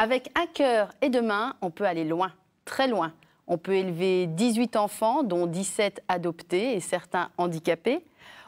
Avec un cœur et deux mains, on peut aller loin, très loin. On peut élever 18 enfants, dont 17 adoptés et certains handicapés.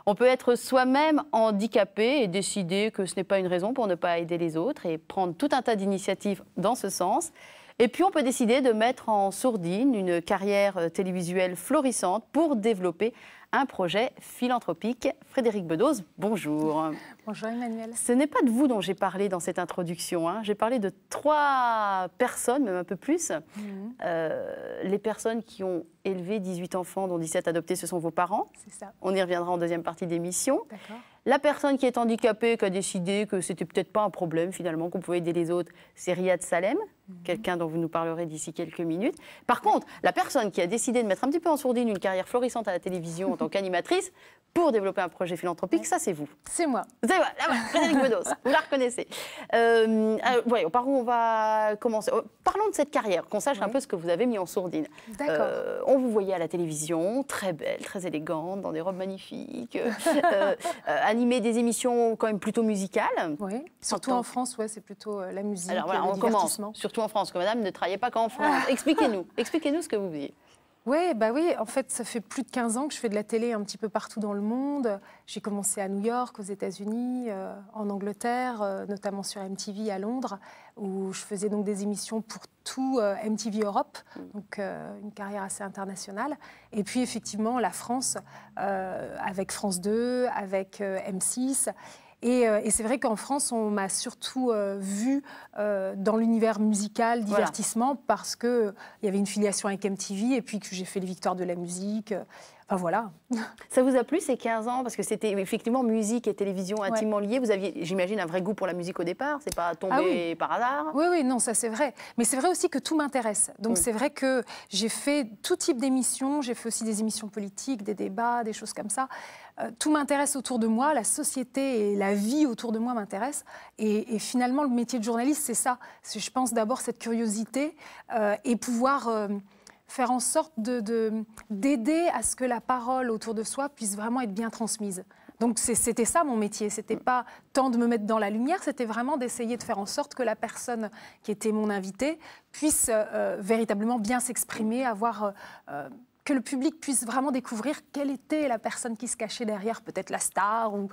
On peut être soi-même handicapé et décider que ce n'est pas une raison pour ne pas aider les autres et prendre tout un tas d'initiatives dans ce sens. Et puis on peut décider de mettre en sourdine une carrière télévisuelle florissante pour développer un projet philanthropique. Frédéric Bedos, bonjour. Bonjour Emmanuel. Ce n'est pas de vous dont j'ai parlé dans cette introduction. Hein. J'ai parlé de trois personnes, même un peu plus. Mhm. Euh, les personnes qui ont élevé 18 enfants, dont 17 adoptés, ce sont vos parents. C'est ça. On y reviendra en deuxième partie d'émission. D'accord. La personne qui est handicapée, qui a décidé que c'était peut-être pas un problème finalement, qu'on pouvait aider les autres, c'est Riyad Salem, mhm. quelqu'un dont vous nous parlerez d'ici quelques minutes. Par contre, la personne qui a décidé de mettre un petit peu en sourdine une carrière florissante à la télévision en tant qu'animatrice pour développer un projet philanthropique, ça c'est vous. C'est moi. C'est moi, Frédéric Bedos, vous la reconnaissez. Euh, euh par où on va commencer? Euh, Parlons de cette carrière, qu'on sache un peu ce que vous avez mis en sourdine. D'accord. Euh, on vous voyait à la télévision, très belle, très élégante, dans des robes magnifiques. animer des émissions quand même plutôt musicales. Oui, surtout en France, ouais, c'est plutôt euh, la musique, Alors voilà, on commence. Surtout en France, que madame ne travaillait pas qu'en France. Expliquez-nous, expliquez-nous ce que vous faisiez. Oui, bah oui, en fait, ça fait plus de 15 ans que je fais de la télé un petit peu partout dans le monde. J'ai commencé à New York, aux États-Unis, euh, en Angleterre, euh, notamment sur MTV à Londres, où je faisais donc des émissions pour tout euh, MTV Europe, mm. donc une carrière assez internationale. Et puis effectivement, la France, avec France 2, avec M6. Euh, et, c'est vrai qu'en France, on m'a surtout euh, vu euh, dans l'univers musical, divertissement, parce qu'il y avait une filiation avec MTV et puis que j'ai fait les victoires de la musique. Enfin voilà. Ça vous a plu ces 15 ans? Parce que c'était effectivement musique et télévision intimement liées. Vous aviez, j'imagine, un vrai goût pour la musique au départ. C'est pas tombé ah par hasard? Oui, oui, non, ça c'est vrai. Mais c'est vrai aussi que tout m'intéresse. Donc c'est vrai que j'ai fait tout type d'émissions. J'ai fait aussi des émissions politiques, des débats, des choses comme ça. Euh, tout m'intéresse autour de moi. La société et la vie autour de moi m'intéressent. Et, finalement, le métier de journaliste, c'est ça. Je pense d'abord cette curiosité euh, et pouvoir. Euh, faire en sorte d'aider de, à ce que la parole autour de soi puisse vraiment être bien transmise. Donc c'était ça mon métier, c'était pas tant de me mettre dans la lumière, c'était vraiment d'essayer de faire en sorte que la personne qui était mon invité puisse euh, véritablement bien s'exprimer, avoir que le public puisse vraiment découvrir quelle était la personne qui se cachait derrière, peut-être la star ou,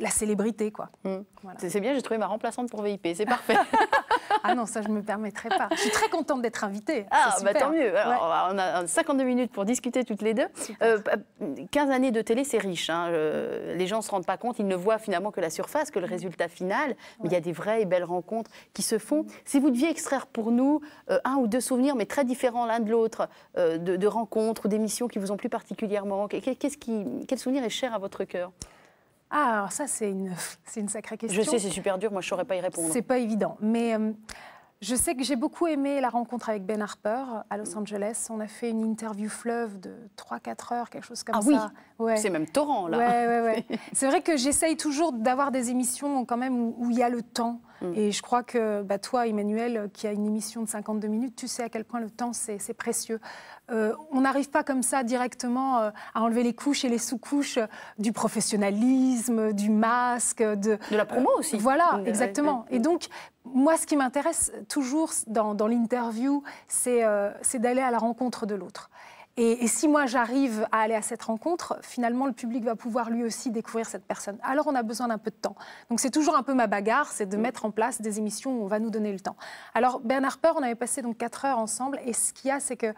la célébrité. quoi. Hmm. C'est bien, j'ai trouvé ma remplaçante pour VIP, c'est parfait. ah non, ça je ne me permettrai pas. Je suis très contente d'être invitée. Ah, bah tant mieux. On a 52 minutes pour discuter toutes les deux. 15 euh, années de télé, c'est riche. Hein. Euh, les gens ne se rendent pas compte, ils ne voient finalement que la surface, que le résultat final. Mais il y a des vraies et belles rencontres qui se font. Si vous deviez extraire pour nous euh, un ou deux souvenirs, mais très différents l'un de l'autre, de, de rencontres ou d'émissions qui vous ont plu particulièrement? Qu'est-ce qui, Quel souvenir est cher à votre cœur? Ah, alors ça, c'est une, une sacrée question. Je sais, c'est super dur, moi je ne saurais pas y répondre. C'est pas évident. Mais euh, je sais que j'ai beaucoup aimé la rencontre avec Ben Harper à Los Angeles. On a fait une interview fleuve de 3-4 heures, quelque chose comme ah ça. oui, c'est même torrent là. Ouais, ouais, ouais. c'est vrai que j'essaye toujours d'avoir des émissions quand même où, il y a le temps. Mm. Et je crois que bah, toi, Emmanuel, qui a une émission de 52 minutes, tu sais à quel point le temps, c'est précieux. Euh, on n'arrive pas comme ça directement euh, à enlever les couches et les sous-couches du professionnalisme, du masque, de, de la promo aussi. Voilà, exactement. Et donc, moi, ce qui m'intéresse toujours dans, l'interview, euh, c'est d'aller à la rencontre de l'autre. Et, si moi j'arrive à aller à cette rencontre, finalement le public va pouvoir lui aussi découvrir cette personne. Alors on a besoin d'un peu de temps. Donc c'est toujours un peu ma bagarre, c'est de mettre en place des émissions où on va nous donner le temps. Alors Bernard Harper, on avait passé donc quatre heures ensemble, et ce qu'il y a, c'est que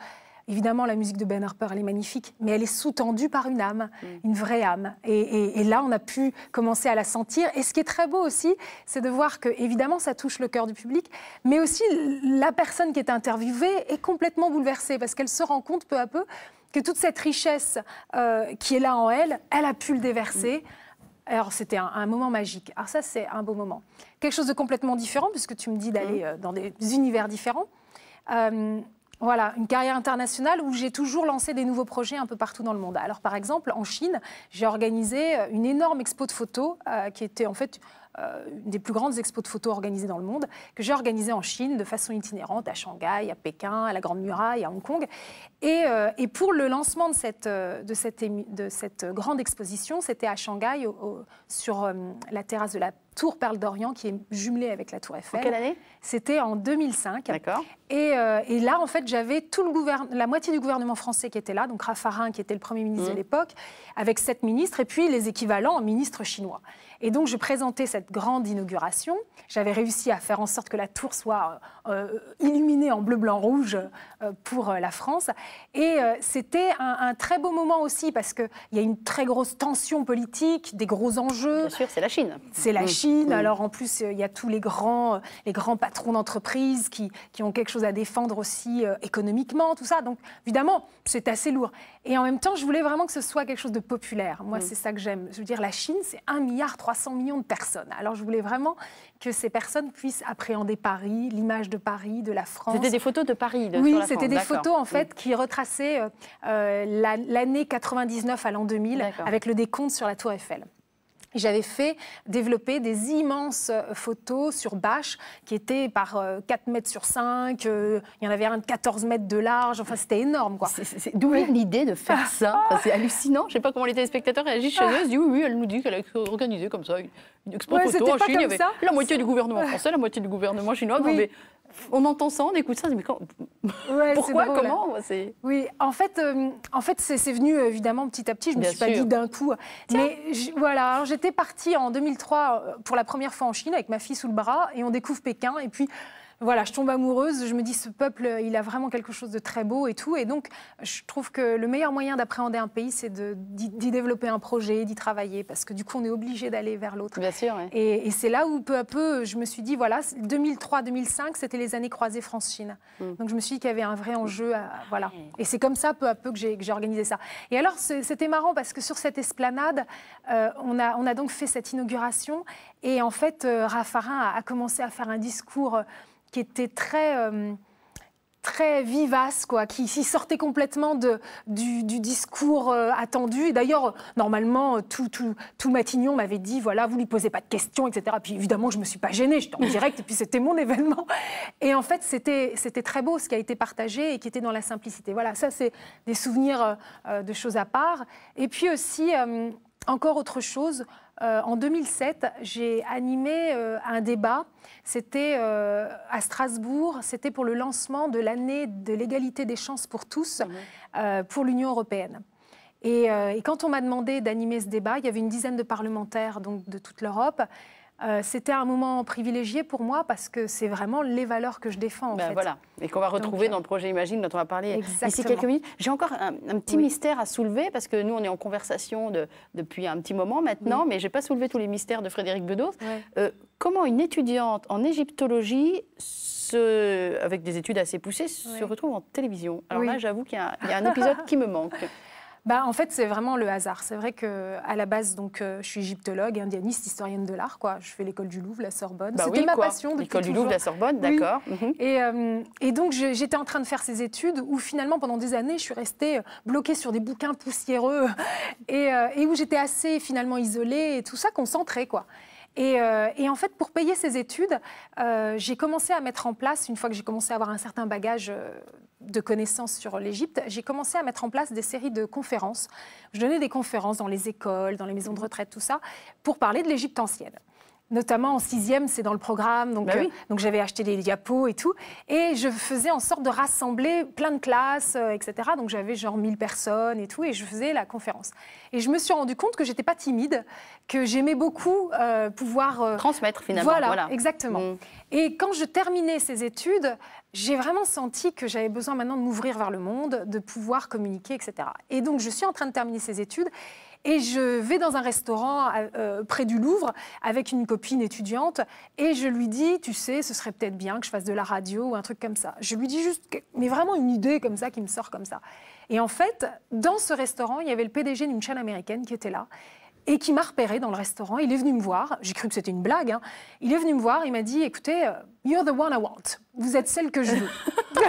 Évidemment, la musique de Ben Harper, elle est magnifique, mais elle est sous-tendue par une âme, mm. une vraie âme. Et, là, on a pu commencer à la sentir. Et ce qui est très beau aussi, c'est de voir que, évidemment, ça touche le cœur du public, mais aussi la personne qui est interviewée est complètement bouleversée parce qu'elle se rend compte peu à peu que toute cette richesse euh, qui est là en elle, elle a pu le déverser. Mm. Alors c'était un, moment magique. Alors ça c'est un beau moment. Quelque chose de complètement différent puisque tu me dis d'aller mm. euh, dans des univers différents. Euh, voilà, une carrière internationale où j'ai toujours lancé des nouveaux projets un peu partout dans le monde. Alors par exemple, en Chine, j'ai organisé euh, une énorme expo de photos euh, qui était en fait une des plus grandes expos de photos organisées dans le monde, que j'ai organisée en Chine de façon itinérante, à Shanghai, à Pékin, à la Grande Muraille, à Hong Kong. Et, pour le lancement de cette grande exposition, c'était à Shanghai, sur la terrasse de la Tour Perle d'Orient, qui est jumelée avec la Tour Eiffel. En quelle année? C'était en 2005. D'accord. Et, et, là, en fait, j'avais tout le la moitié du gouvernement français qui était là, donc Raffarin, qui était le Premier ministre de mmh. l'époque, avec sept ministres, et puis les équivalents ministres chinois. Et donc, je présentais cette grande inauguration. J'avais réussi à faire en sorte que la tour soit euh, illuminée en bleu, blanc, rouge euh, pour euh, la France. Et c'était un, très beau moment aussi parce qu'il y a une très grosse tension politique, des gros enjeux. Bien sûr, c'est la Chine. C'est la mmh. Chine. Mmh. Alors, en plus, il y a tous les grands, les grands patrons d'entreprise qui, qui, ont quelque chose à défendre aussi économiquement, tout ça. Donc, évidemment, c'est assez lourd. Et en même temps, je voulais vraiment que ce soit quelque chose de populaire. Moi, mm. c'est ça que j'aime. Je veux dire, la Chine, c'est 1,3 milliard millions de personnes. Alors, je voulais vraiment que ces personnes puissent appréhender Paris, l'image de Paris, de la France. C'était des photos de Paris de, Oui, c'était des photos, en fait, qui retraçaient euh, euh, l'année 99 à l'an 2000 avec le décompte sur la Tour Eiffel. J'avais fait développer des immenses euh, photos sur bâche qui étaient par 4 euh, mètres sur 5. Euh, il y en avait un de 14 mètres de large. Enfin, c'était énorme. quoi. D'où l'idée de faire ça? C'est hallucinant. Je ne sais pas comment les téléspectateurs réagissent chez eux. Ils disent oui, oui, elle nous dit qu'elle a organisé comme ça une expo photo en Chine. Il y avait la moitié du gouvernement français, la moitié du gouvernement chinois. Oui on entend ça, on écoute ça, mais quand... pourquoi, comment Oui, en fait, euh, en fait c'est venu évidemment petit à petit. Je ne me suis pas dit d'un coup. Mais voilà, j'étais partie en 2003 euh, pour la première fois en Chine avec ma fille sous le bras et on découvre Pékin. Et puis voilà, je tombe amoureuse. Je me dis, ce peuple, il a vraiment quelque chose de très beau et tout. Et donc, je trouve que le meilleur moyen d'appréhender un pays, c'est d'y développer un projet, d'y travailler, parce que du coup, on est obligé d'aller vers l'autre. Bien sûr. Et, c'est là où, peu à peu, je me suis dit, voilà, 2003-2005, c'était les années croisées France-Chine. Hmm. Donc, je me suis dit qu'il y avait un vrai enjeu. voilà. Et c'est comme ça, peu à peu, que j'ai organisé ça. Et alors, c'était marrant parce que sur cette esplanade, euh, on, a, on a donc fait cette inauguration. Et en fait, euh, Raffarin a, commencé à faire un discours qui était très, euh, très vivace, quoi, qui, sortait complètement de, du, discours euh, attendu. D'ailleurs, normalement, tout, tout, tout Matignon m'avait dit, voilà, vous lui posez pas de questions, etc. Puis évidemment, je me suis pas gênée, j'étais en direct, et puis c'était mon événement. Et en fait, c'était, c'était très beau ce qui a été partagé et qui était dans la simplicité. Voilà, ça, c'est des souvenirs euh, de choses à part. Et puis aussi, encore autre chose, euh, en 2007, j'ai animé euh, un débat. C'était euh, à Strasbourg. C'était pour le lancement de l'année de l'égalité des chances pour tous mhm. pour l'Union européenne. Et, et, quand on m'a demandé d'animer ce débat, il y avait une dizaine de parlementaires donc, de toute l'Europe. Euh, c'était un moment privilégié pour moi parce que c'est vraiment les valeurs que je défends. En ben Voilà, et qu'on va retrouver dans le projet Imagine dont on va parler d'ici quelques minutes. J'ai encore un, petit mystère à soulever parce que nous, on est en conversation depuis un petit moment maintenant, mais je n'ai pas soulevé tous les mystères de Frédéric Bedos. Euh, comment une étudiante en égyptologie avec des études assez poussées, se retrouve en télévision? Alors là, j'avoue qu'il y, y, a un épisode qui me manque. Bah, en fait, c'est vraiment le hasard. C'est vrai que à la base, donc, euh, je suis égyptologue, indianiste, historienne de l'art. Quoi. Je fais l'école du Louvre, la Sorbonne. Bah C'était ma passion depuis L'école du Louvre, la Sorbonne, d'accord. Mhm. Et, euh, et, donc, j'étais en train de faire ces études où finalement, pendant des années, je suis restée euh, bloquée sur des bouquins poussiéreux et, et où j'étais assez finalement isolée et tout ça concentrée, quoi. Euh, et, en fait, pour payer ces études, euh, j'ai commencé à mettre en place, une fois que j'ai commencé à avoir un certain bagage euh, de connaissances sur l'Égypte, j'ai commencé à mettre en place des séries de conférences. Je donnais des conférences dans les écoles, dans les maisons de retraite, tout ça, pour parler de l'Égypte ancienne notamment en sixième, c'est dans le programme, donc, bah euh, donc j'avais acheté des diapos et tout, et je faisais en sorte de rassembler plein de classes, euh, etc. Donc j'avais genre 1000 personnes et tout, et je faisais la conférence. Et je me suis rendu compte que j'étais pas timide, que j'aimais beaucoup euh, pouvoir transmettre finalement. Voilà, exactement. Mm. Et quand je terminais ces études, j'ai vraiment senti que j'avais besoin maintenant de m'ouvrir vers le monde, de pouvoir communiquer, etc. Et donc je suis en train de terminer ces études. Et je vais dans un restaurant euh, près du Louvre avec une copine étudiante et je lui dis, tu sais, ce serait peut-être bien que je fasse de la radio ou un truc comme ça. Je lui dis juste, mais vraiment une idée comme ça qui me sort comme ça. Et en fait, dans ce restaurant, il y avait le PDG d'une chaîne américaine qui était là et qui m'a repéré dans le restaurant. Il est venu me voir. J'ai cru que c'était une blague. Hein. Il est venu me voir. Il m'a dit, écoutez, euh, You're the one I want. Vous êtes celle que je veux.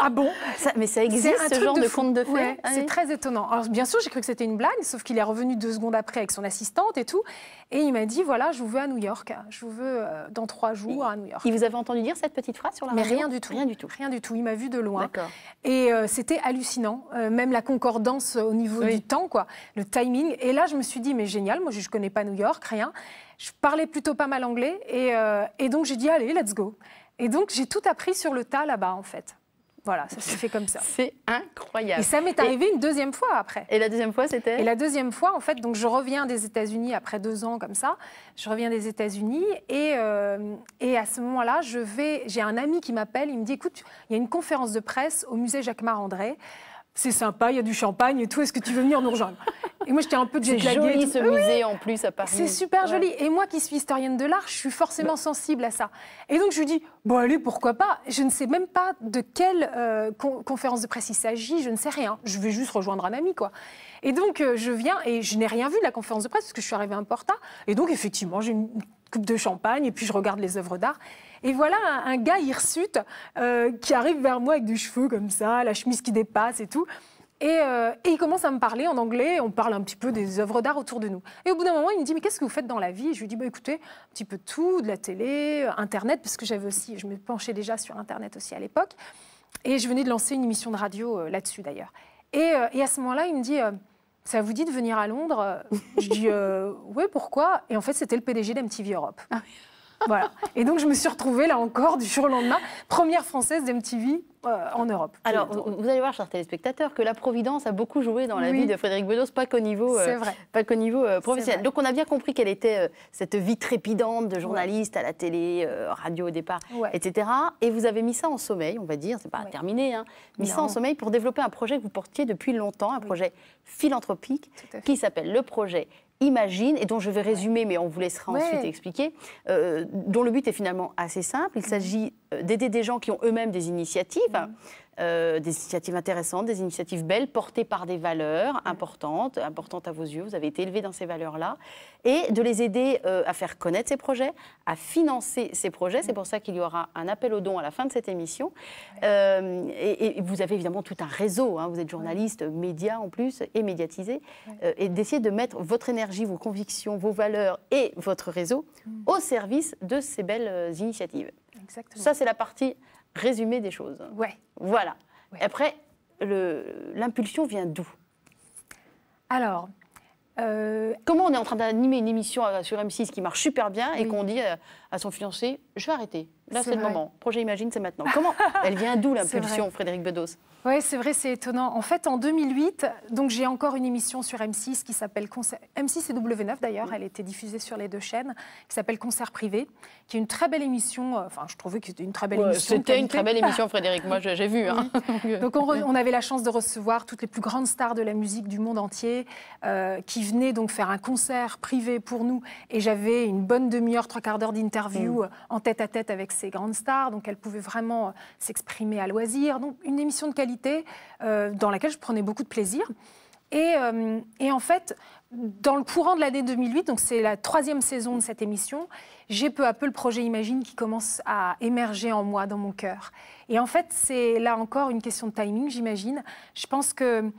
ah bon? Mais ça existe ce genre de, conte de fées? Ah C'est très étonnant. Alors bien sûr, j'ai cru que c'était une blague, sauf qu'il est revenu deux secondes après avec son assistante et tout. Et il m'a dit voilà, je vous veux à New York. Je vous veux euh, dans trois jours à New York. Il vous avait entendu dire cette petite phrase sur la Mais radio? rien du tout. Rien du tout. Rien du tout. Il m'a vu de loin. Et euh, c'était hallucinant. Euh, même la concordance au niveau du temps, quoi, le timing. Et là, je me suis dit mais génial. Moi, je ne connais pas New York, rien. Je parlais plutôt pas mal anglais et, et donc j'ai dit allez, let's go. Et donc, j'ai tout appris sur le tas là-bas, en fait. Voilà, ça s'est fait comme ça. C'est incroyable. Et ça m'est arrivé une deuxième fois après. Et la deuxième fois, c'était? Et la deuxième fois, en fait, donc je reviens des États-Unis après deux ans comme ça. Je reviens des États-Unis et, euh, et à ce moment-là, je vais. J'ai un ami qui m'appelle. Il me dit "Écoute, il y a une conférence de presse au musée Jacques-Marandré c'est sympa, il y a du champagne et tout, est-ce que tu veux venir nous rejoindre Et moi, j'étais un peu. C'est joli ce musée en plus à Paris. C'est super joli. Et moi qui suis historienne de l'art, je suis forcément sensible à ça. Et donc je lui dis, bon allez, pourquoi pas? Je ne sais même pas de quelle euh, conférence de presse il s'agit, je ne sais rien. Je vais juste rejoindre un ami, quoi. Et donc euh, je viens et je n'ai rien vu de la conférence de presse parce que je suis arrivée un peu Et donc effectivement, j'ai une coupe de champagne et puis je regarde les œuvres d'art. Et voilà un, gars hirsute euh, qui arrive vers moi avec des cheveux comme ça, la chemise qui dépasse et tout. Euh, et, il commence à me parler en anglais, on parle un petit peu des œuvres d'art autour de nous. Et au bout d'un moment, il me dit, mais qu'est-ce que vous faites dans la vie? Je lui dis, bah, écoutez, un petit peu tout, de la télé, Internet, parce que j'avais aussi, je me penchais déjà sur Internet aussi à l'époque. Et je venais de lancer une émission de radio euh, là-dessus d'ailleurs. Et, et, à ce moment-là, il me dit, ça vous dit de venir à Londres? Je dis, oui, pourquoi? Et en fait, c'était le PDG d'MTV Europe. Ah voilà. Et donc, je me suis retrouvée, là encore, du jour au lendemain, première française d'MTV euh, en Europe. Alors, vous allez voir, chers téléspectateurs, que la Providence a beaucoup joué dans la vie de Frédéric Bedos, pas qu'au niveau, euh, pas qu'au niveau euh, professionnel. Donc, on a bien compris quelle était cette vie trépidante de journaliste à la télé, radio au départ, etc. Et vous avez mis ça en sommeil, on va dire, c'est pas terminé, hein, mis ça en sommeil pour développer un projet que vous portiez depuis longtemps, un projet philanthropique qui s'appelle le projet Imagine, et dont je vais résumer, mais on vous laissera ensuite expliquer, dont le but est finalement assez simple. Il s'agit d'aider des gens qui ont eux-mêmes des initiatives. Mm. Euh, des initiatives intéressantes, des initiatives belles, portées par des valeurs importantes, importantes à vos yeux. Vous avez été élevé dans ces valeurs-là. Et de les aider euh, à faire connaître ces projets, à financer ces projets. C'est pour ça qu'il y aura un appel aux dons à la fin de cette émission. Euh, et, vous avez évidemment tout un réseau. Hein. Vous êtes journaliste, média en plus, et médiatisé. et d'essayer de mettre votre énergie, vos convictions, vos valeurs et votre réseau mm. au service de ces belles initiatives. Exactement. Ça, c'est la partie résumé des choses. Ouais. Voilà. Après, l'impulsion vient d'où? Alors. Euh, Comment on est en train d'animer une émission euh, sur M6 qui marche super bien et qu'on dit euh, à son fiancé Je vais arrêter. Là, c'est le moment. Projet Imagine, c'est maintenant. Comment Elle vient d'où l'impulsion, Frédéric Bedos oui, c'est vrai, c'est étonnant. En fait, en 2008, donc j'ai encore une émission sur M6 qui s'appelle M6 et W9 d'ailleurs, elle était diffusée sur les deux chaînes, qui s'appelle Concert privé, qui est une très belle émission. Euh, enfin, je trouvais que c'était une très belle émission. C'était une très belle émission, Frédéric. Moi, j'ai vu. Hein. donc, on, avait la chance de recevoir toutes les plus grandes stars de la musique du monde entier, euh, qui venaient donc faire un concert privé pour nous. Et j'avais une bonne demi-heure, trois quarts d'heure d'interview mm. euh, en tête à tête avec ces grandes stars. Donc, elles pouvaient vraiment s'exprimer à loisir. Donc, une émission de qualité euh, dans laquelle je prenais beaucoup de plaisir. Euh, et, en fait, dans le courant de l'année 2008, donc c'est la troisième saison de cette émission, j'ai peu à peu le projet Imagine qui commence à émerger en moi, dans mon cœur. Et en fait, c'est là encore une question de timing, j'imagine. Je pense que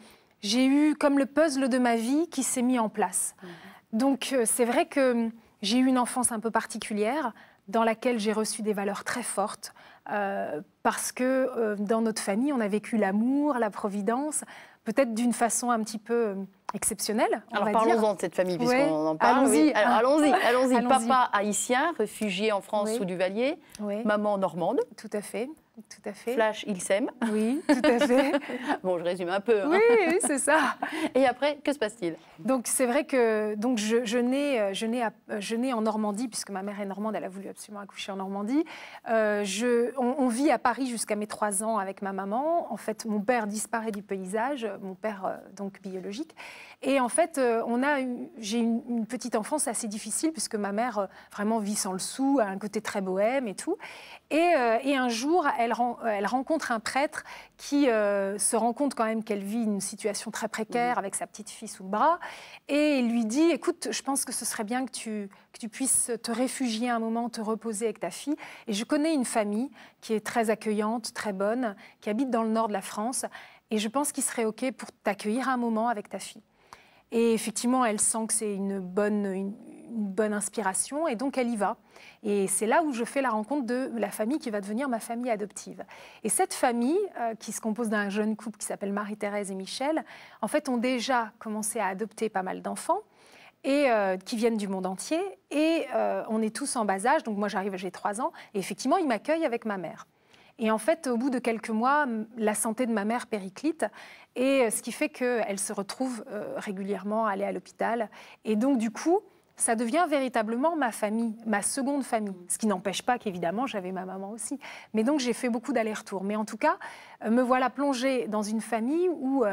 j'ai eu comme le puzzle de ma vie qui s'est mis en place. Mhm. Donc euh, c'est vrai que j'ai eu une enfance un peu particulière dans laquelle j'ai reçu des valeurs très fortes, euh, parce que euh, dans notre famille, on a vécu l'amour, la providence, peut-être d'une façon un petit peu euh, exceptionnelle. Alors parlons-en de cette famille, puisqu'on en parle. Allons-y, allons-y, allons-y. Papa haïtien, réfugié en France sous Duvalier, maman normande. Tout à fait. Tout à fait. Flash, il s'aime. Oui, tout à fait. bon, je résume un peu. Hein. Oui, oui c'est ça. Et après, que se passe-t-il? Donc, c'est vrai que donc je, je, nais, je, nais je nais en Normandie, puisque ma mère est normande, elle a voulu absolument accoucher en Normandie. Euh, je, on, vit à Paris jusqu'à mes trois ans avec ma maman. En fait, mon père disparaît du paysage, mon père euh, donc biologique. Et en fait, euh, on a, j'ai une, une, petite enfance assez difficile puisque ma mère euh, vraiment vit sans le sou, a un côté très bohème et tout. Et, euh, et un jour, elle, elle, rencontre un prêtre qui se rend compte quand même qu'elle vit une situation très précaire avec sa petite fille sous le bras. Et il lui dit, écoute, je pense que ce serait bien que tu, que tu puisses te réfugier un moment, te reposer avec ta fille. Et je connais une famille qui est très accueillante, très bonne, qui habite dans le nord de la France. Et je pense qu'il serait OK pour t'accueillir un moment avec ta fille. Et effectivement, elle sent que c'est une bonne, une, bonne inspiration et donc elle y va. Et c'est là où je fais la rencontre de la famille qui va devenir ma famille adoptive. Et cette famille, euh, qui se compose d'un jeune couple qui s'appelle Marie-Thérèse et Michel, en fait, ont déjà commencé à adopter pas mal d'enfants et euh, qui viennent du monde entier. Et euh, on est tous en bas âge, donc moi j'arrive, j'ai 3 ans, et effectivement, ils m'accueillent avec ma mère. Et en fait, au bout de quelques mois, la santé de ma mère périclite, et euh, ce qui fait qu'elle se retrouve euh, régulièrement à aller à l'hôpital. Et donc, du coup, ça devient véritablement ma famille, ma seconde famille. Ce qui n'empêche pas qu'évidemment, j'avais ma maman aussi. Mais donc, j'ai fait beaucoup d'allers-retours. Mais en tout cas, euh, me voilà plongée dans une famille où,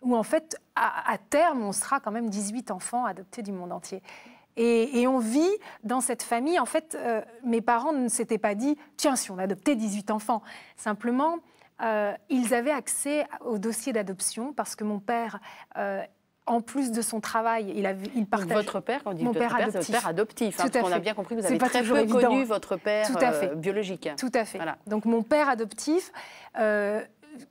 où en fait, à, à, terme, on sera quand même 18 enfants adoptés du monde entier. Et, on vit dans cette famille. En fait, euh, mes parents ne s'étaient pas dit tiens, si on adoptait 18 enfants. Simplement, euh, ils avaient accès au dossier d'adoption parce que mon père. Euh, en plus de son travail, il, avait, il partage. Votre père, quand on dit mon père, adoptif. votre père adoptif. Hein, on a bien compris vous avez très peu connu votre père biologique. Tout à fait. Donc mon père adoptif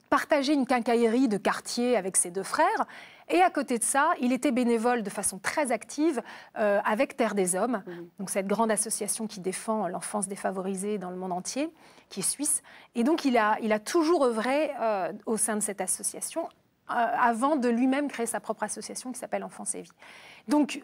partageait une quincaillerie de quartier avec ses deux frères. Et à côté de ça, il était bénévole de façon très active euh, avec Terre des Hommes, mmh. donc cette grande association qui défend l'enfance défavorisée dans le monde entier, qui est suisse. Et donc il a, il a toujours œuvré euh, au sein de cette association euh, avant de lui-même créer sa propre association qui s'appelle Enfance et Vie. Donc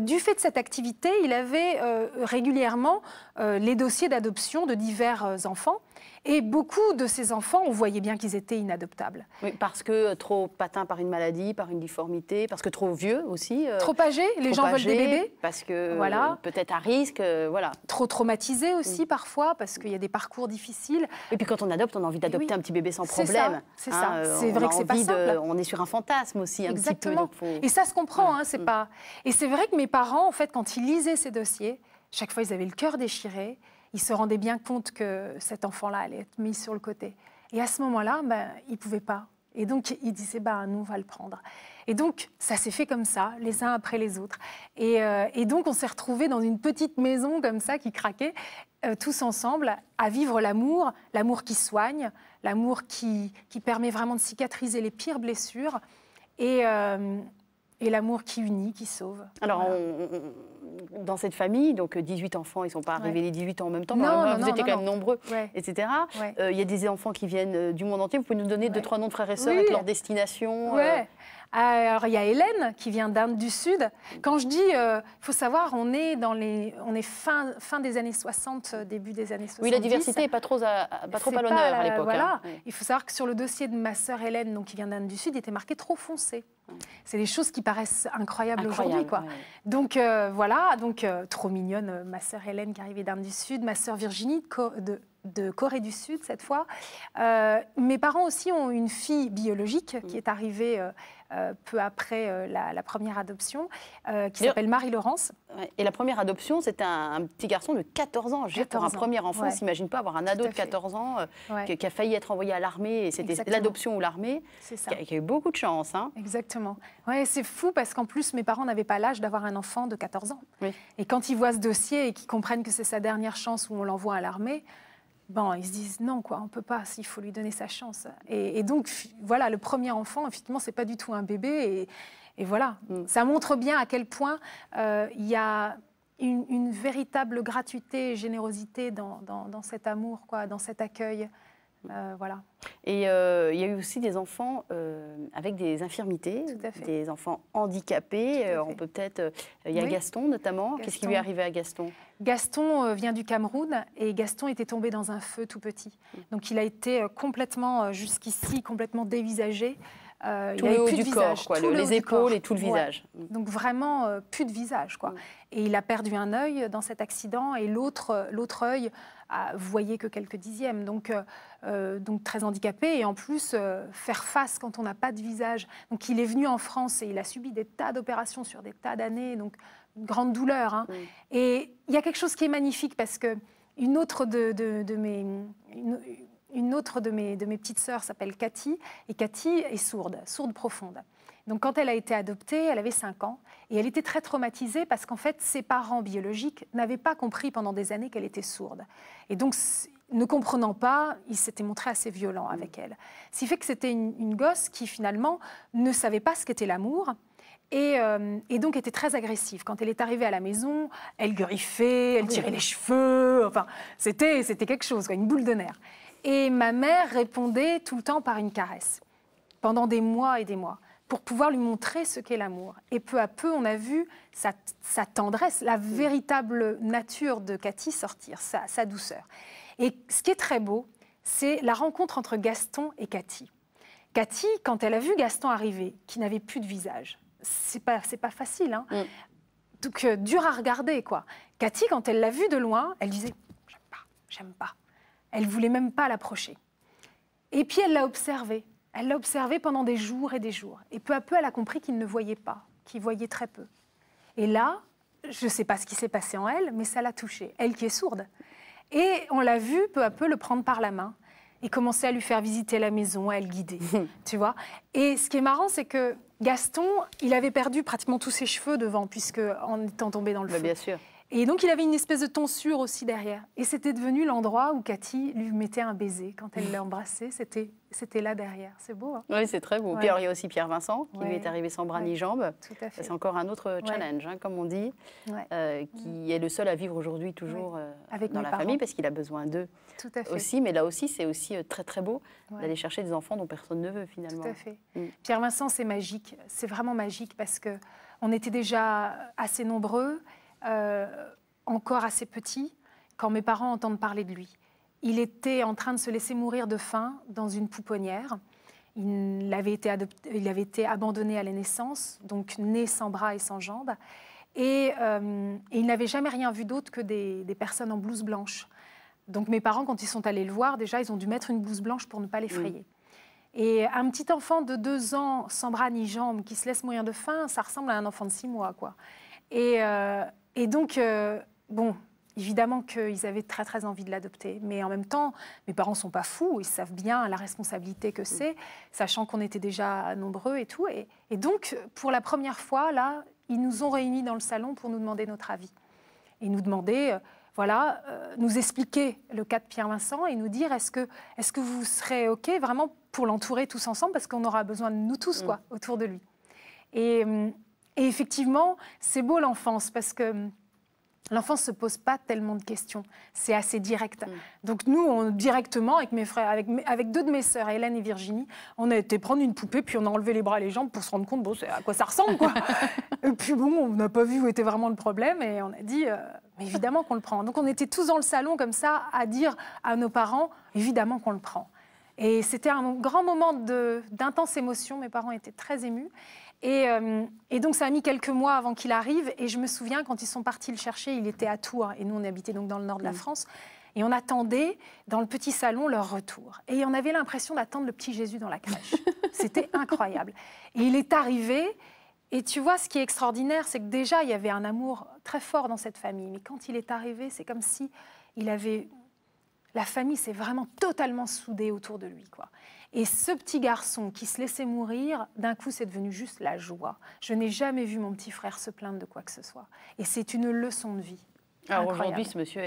du fait de cette activité, il avait régulièrement les dossiers d'adoption de divers enfants. Et beaucoup de ces enfants, on voyait bien qu'ils étaient inadoptables. Oui, parce que trop patins par une maladie, par une difformité, parce que trop vieux aussi. Euh, trop âgés, les gens veulent des bébés. Parce que voilà. peut-être à risque, euh, voilà. Trop traumatisés aussi mm. parfois, parce qu'il y a des parcours difficiles. Et puis quand on adopte, on a envie d'adopter un petit bébé sans problème. C'est ça, hein, c'est vrai que c'est pas simple. on est sur un fantasme aussi, un Exactement. petit peu. Et ça se comprend, hein, c'est mm. pas... Et c'est vrai que mes parents, en fait, quand ils lisaient ces dossiers, chaque fois, ils avaient le cœur déchiré il se rendait bien compte que cet enfant-là allait être mis sur le côté. Et à ce moment-là, ben, il ne pouvait pas. Et donc, il disait, ben, nous, on va le prendre. Et donc, ça s'est fait comme ça, les uns après les autres. Et, euh, donc, on s'est retrouvés dans une petite maison comme ça qui craquait, euh, tous ensemble, à vivre l'amour, l'amour qui soigne, l'amour qui, qui, permet vraiment de cicatriser les pires blessures. Et, euh, et l'amour qui unit, qui sauve. Alors, dans cette famille, donc 18 euh, enfants, ils ne sont pas arrivés les 18 ans en même temps, non, vous étiez quand même nombreux, etc. Euh, il y a des enfants qui viennent euh, du monde entier. Vous pouvez nous donner deux, trois noms de frères et sœurs avec leur destination alors, il y a Hélène qui vient d'Inde du Sud. Quand je dis, il faut savoir, on est, dans les, on est fin, fin des années 60, début des années 70. Oui, la diversité n'est pas trop à, pas trop à l'honneur à l'époque. Voilà. Hein. Il faut savoir que sur le dossier de ma sœur Hélène, donc, qui vient d'Inde du Sud, il était marqué trop foncé. C'est des choses qui paraissent incroyables aujourd'hui. quoi. Donc euh, voilà, donc euh, trop mignonne, euh, ma sœur Hélène qui arrivait d'Inde du Sud, ma sœur Virginie de, de, Corée du Sud cette fois. mes parents aussi ont une fille biologique qui est arrivée euh, peu après euh, la, première adoption, euh, qui s'appelle Marie-Laurence. Et la première adoption, c'était un, petit garçon de 14 ans. pour un premier enfant, on ne s'imagine pas avoir un ado de 14 ans qui, a failli être envoyé à l'armée, et c'était l'adoption ou l'armée, qui, a eu beaucoup de chance. Hein. Exactement. Ouais, c'est fou parce qu'en plus, mes parents n'avaient pas l'âge d'avoir un enfant de 14 ans. Et quand ils voient ce dossier et qu'ils comprennent que c'est sa dernière chance où on l'envoie à l'armée, bon, ils se disent non, quoi, on peut pas, il faut lui donner sa chance. Et, donc, voilà, le premier enfant, effectivement, c'est pas du tout un bébé. Et, voilà, mm. ça montre bien à quel point euh, il y a une, véritable gratuité et générosité dans, dans, cet amour, quoi, dans cet accueil. Euh, voilà. Et euh, il y a eu aussi des enfants euh, avec des infirmités, des enfants handicapés. on peut peut-être. Il y a Gaston notamment. Qu'est-ce qui lui est arrivé à Gaston? Gaston vient du Cameroun et Gaston était tombé dans un feu tout petit. Mm. Donc il a été complètement, jusqu'ici, complètement dévisagé. Euh, tout le haut du corps, quoi, les épaules et tout le visage. Donc vraiment euh, plus de visage, quoi. Et il a perdu un œil dans cet accident et l'autre l'autre œil, voyez que quelques dixièmes, donc euh, donc très handicapé et en plus faire face quand on n'a pas de visage. Donc il est venu en France et il a subi des tas d'opérations sur des tas d'années, donc une grande douleur. Hein. Et il y a quelque chose qui est magnifique parce que une autre de, de, mes une autre de mes, de mes petites sœurs s'appelle Cathy, et Cathy est sourde, sourde profonde. Donc quand elle a été adoptée, elle avait 5 ans, et elle était très traumatisée parce qu'en fait, ses parents biologiques n'avaient pas compris pendant des années qu'elle était sourde. Et donc, ne comprenant pas, ils s'étaient montrés assez violents avec elle. Ce qui fait que c'était une, gosse qui finalement ne savait pas ce qu'était l'amour, et, euh, et, donc était très agressive. Quand elle est arrivée à la maison, elle griffait, elle tirait les cheveux, enfin, c'était quelque chose, quoi, une boule de nerfs. Et ma mère répondait tout le temps par une caresse, pendant des mois et des mois, pour pouvoir lui montrer ce qu'est l'amour. Et peu à peu, on a vu sa, tendresse, la véritable nature de Cathy sortir, sa, douceur. Et ce qui est très beau, c'est la rencontre entre Gaston et Cathy. Cathy, quand elle a vu Gaston arriver, qui n'avait plus de visage, c'est pas, pas facile, hein. Mm. Donc, euh, dur à regarder, quoi. Cathy, quand elle l'a vu de loin, elle disait J'aime pas, j'aime pas. Elle voulait même pas l'approcher. Et puis elle l'a observé. Elle l'a observé pendant des jours et des jours. Et peu à peu, elle a compris qu'il ne voyait pas, qu'il voyait très peu. Et là, je ne sais pas ce qui s'est passé en elle, mais ça l'a touchée, elle qui est sourde. Et on l'a vu peu à peu le prendre par la main et commencer à lui faire visiter la maison, à le guider, tu vois. Et ce qui est marrant, c'est que Gaston, il avait perdu pratiquement tous ses cheveux devant, puisque en étant tombé dans le bah, feu. Bien sûr. Et donc, il avait une espèce de tonsure aussi derrière. Et c'était devenu l'endroit où Cathy lui mettait un baiser. Quand elle l'a embrassé, c'était, c'était là derrière. C'est beau. Hein oui, c'est très beau. Puis alors, il y a aussi Pierre Vincent, qui lui est arrivé sans bras ni jambes. Tout à fait. C'est encore un autre challenge, hein, comme on dit, euh, qui est le seul à vivre aujourd'hui toujours euh, Avec dans la famille, parce qu'il a besoin d'eux aussi. Mais là aussi, c'est aussi euh, très, très beau d'aller chercher des enfants dont personne ne veut, finalement. Tout à fait. Mm. Pierre Vincent, c'est magique. C'est vraiment magique parce que on était déjà assez nombreux. Euh, encore assez petit, quand mes parents entendent parler de lui. Il était en train de se laisser mourir de faim dans une pouponnière. Il avait été, il avait été abandonné à la naissance, donc né sans bras et sans jambes. Et, euh, il n'avait jamais rien vu d'autre que des, personnes en blouse blanche. Donc mes parents, quand ils sont allés le voir, déjà, ils ont dû mettre une blouse blanche pour ne pas l'effrayer. Et un petit enfant de deux ans, sans bras ni jambes, qui se laisse mourir de faim, ça ressemble à un enfant de six mois, quoi. Et, euh, et donc, euh, bon, évidemment qu'ils avaient très très envie de l'adopter, mais en même temps, mes parents sont pas fous, ils savent bien la responsabilité que c'est, sachant qu'on était déjà nombreux et tout. Et, donc, pour la première fois, là, ils nous ont réunis dans le salon pour nous demander notre avis et nous demander. Euh, voilà, nous expliquer le cas de Pierre Vincent et nous dire est-ce que, est que vous serez OK vraiment pour l'entourer tous ensemble parce qu'on aura besoin de nous tous quoi, mm. autour de lui. Et, et effectivement, c'est beau l'enfance parce que hum, l'enfance se pose pas tellement de questions. C'est assez direct. Mm. Donc nous, on, directement, avec mes frères, avec, avec, deux de mes sœurs, Hélène et Virginie, on a été prendre une poupée, puis on a enlevé les bras et les jambes pour se rendre compte, bon, à quoi ça ressemble, quoi. et puis bon, on n'a pas vu où était vraiment le problème, et on a dit, euh, mais évidemment qu'on le prend. Donc on était tous dans le salon comme ça, à dire à nos parents, évidemment qu'on le prend. Et c'était un grand moment d'intense émotion. Mes parents étaient très émus. Euh, et, donc ça a mis quelques mois avant qu'il arrive. Et je me souviens quand ils sont partis le chercher, il était à Tours et nous on habitait donc dans le nord de la France. Et on attendait dans le petit salon leur retour. Et on avait l'impression d'attendre le petit Jésus dans la crèche. C'était incroyable. Et il est arrivé. Et tu vois, ce qui est extraordinaire, c'est que déjà, il y avait un amour très fort dans cette famille. Mais quand il est arrivé, c'est comme si il avait... La famille s'est vraiment totalement soudée autour de lui. Quoi. Et ce petit garçon qui se laissait mourir, d'un coup, c'est devenu juste la joie. Je n'ai jamais vu mon petit frère se plaindre de quoi que ce soit. Et c'est une leçon de vie. Alors aujourd'hui, ce monsieur,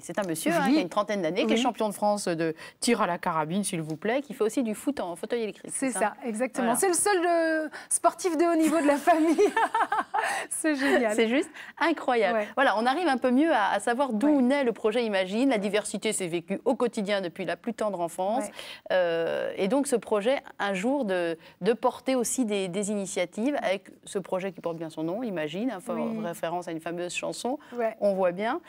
c'est un monsieur hein, qui a une trentaine d'années, qui est champion de France de tir à la carabine, s'il vous plaît, qui fait aussi du foot en fauteuil électrique. C'est ça, exactement. C'est le seul euh, sportif de haut niveau de la famille. c'est génial. C'est juste incroyable. Voilà, on arrive un peu mieux à, savoir d'où naît le projet Imagine. La diversité s'est vécue au quotidien depuis la plus tendre enfance. Euh, et donc ce projet, un jour, de, de porter aussi des, initiatives avec ce projet qui porte bien son nom, Imagine, en référence à une fameuse chanson. On voit bien bien.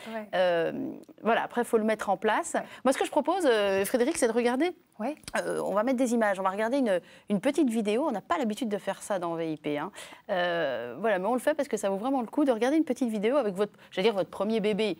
voilà, après, il faut le mettre en place. Moi, ce que je propose, Frédéric, c'est de regarder. on va mettre des images, on va regarder une, une petite vidéo. On n'a pas l'habitude de faire ça dans VIP. Hein. voilà, mais on le fait parce que ça vaut vraiment le coup de regarder une petite vidéo avec votre, dire, votre premier bébé,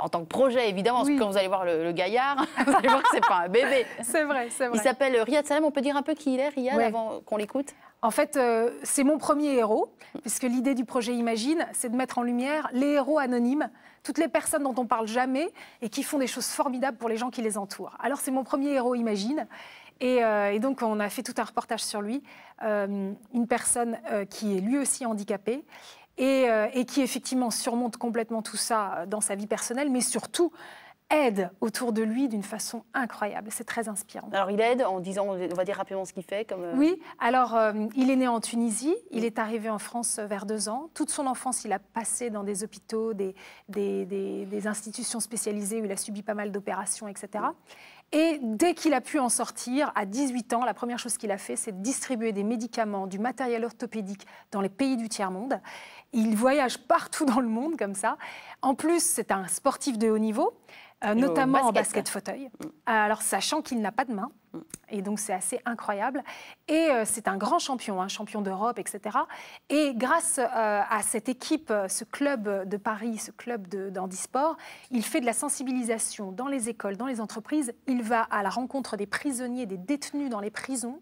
en tant que projet, évidemment, parce que quand vous allez voir le, gaillard, vous allez voir que c'est pas un bébé. C'est vrai, c'est vrai. Il s'appelle Riyad Salem. On peut dire un peu qui il est, Riyad, avant qu'on l'écoute? En fait, euh, c'est mon premier héros, puisque l'idée du projet Imagine, c'est de mettre en lumière les héros anonymes, toutes les personnes dont on parle jamais et qui font des choses formidables pour les gens qui les entourent. Alors, c'est mon premier héros Imagine. Et, euh, donc, on a fait tout un reportage sur lui, euh, une personne qui est lui aussi handicapée et, qui effectivement surmonte complètement tout ça dans sa vie personnelle, mais surtout aide autour de lui d'une façon incroyable. C'est très inspirant. Alors il aide en disant, on va dire rapidement ce qu'il fait comme... Euh, oui, alors euh, il est né en Tunisie, il est arrivé en France vers deux ans. Toute son enfance, il a passé dans des hôpitaux, des, des, des, institutions spécialisées où il a subi pas mal d'opérations, etc. Et dès qu'il a pu en sortir, à 18 ans, la première chose qu'il a fait, c'est de distribuer des médicaments, du matériel orthopédique dans les pays du tiers-monde. Il voyage partout dans le monde comme ça. En plus, c'est un sportif de haut niveau. Euh, notamment en basket fauteuil. Mm. Alors, sachant qu'il n'a pas de main. Mm. Et donc, c'est assez incroyable. Et euh, c'est un grand champion, un champion d'Europe, etc. Et grâce euh, à cette équipe, ce club de Paris, ce club d'handisport, il fait de la sensibilisation dans les écoles, dans les entreprises. Il va à la rencontre des prisonniers, des détenus dans les prisons.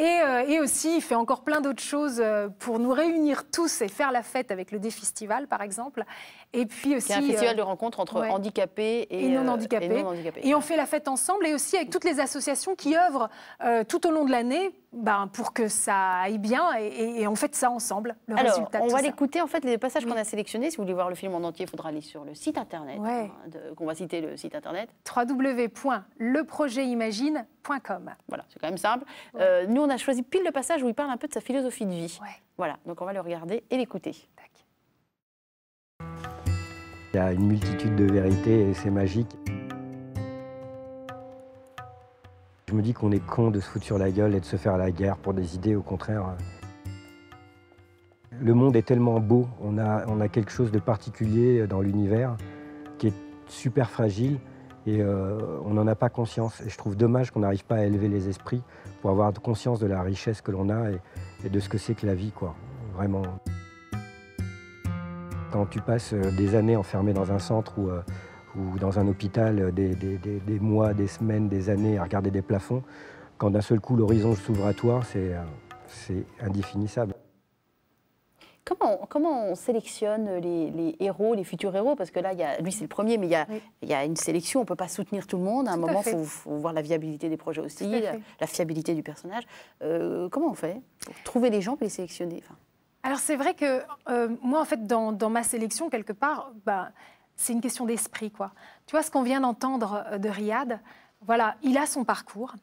Euh, et, aussi, il fait encore plein d'autres choses pour nous réunir tous et faire la fête avec le Défestival, par exemple. Et puis aussi. C'est un festival euh, de rencontres entre handicapés et, non handicapés. et, on fait la fête ensemble et aussi avec toutes les associations qui œuvrent tout au long de l'année ben, pour que ça aille bien et, on fait ça ensemble. Le Alors, on va l'écouter. En fait, les passages qu'on a sélectionnés, si vous voulez voir le film en entier, il faudra aller sur le site internet. Hein, qu'on va citer le site internet. www.leprojetimagine.com. Voilà, c'est quand même simple. nous, on a choisi pile le passage où il parle un peu de sa philosophie de vie. Voilà, donc on va le regarder et l'écouter. Il y a une multitude de vérités et c'est magique. Je me dis qu'on est con de se foutre sur la gueule et de se faire la guerre pour des idées, au contraire. Le monde est tellement beau, on a, on a quelque chose de particulier dans l'univers qui est super fragile et euh, on n'en a pas conscience. Et je trouve dommage qu'on n'arrive pas à élever les esprits pour avoir conscience de la richesse que l'on a et, de ce que c'est que la vie, quoi. Vraiment. Quand tu passes euh, des années enfermé dans un centre ou, euh, ou dans un hôpital, des, des, mois, des semaines, des années à regarder des plafonds, quand d'un seul coup l'horizon s'ouvre à toi, c'est indéfinissable. Comment, on sélectionne les, héros, les futurs héros? Parce que là, lui, c'est le premier, mais il y, a, une sélection. On ne peut pas soutenir tout le monde. À un moment, il faut, voir la viabilité des projets aussi, la, fiabilité du personnage. Euh, comment on fait pour trouver les gens et les sélectionner? Alors, c'est vrai que euh, moi, en fait, dans, ma sélection, quelque part, bah, c'est une question d'esprit. quoi. Tu vois, ce qu'on vient d'entendre euh, de Riyad, voilà, il a son parcours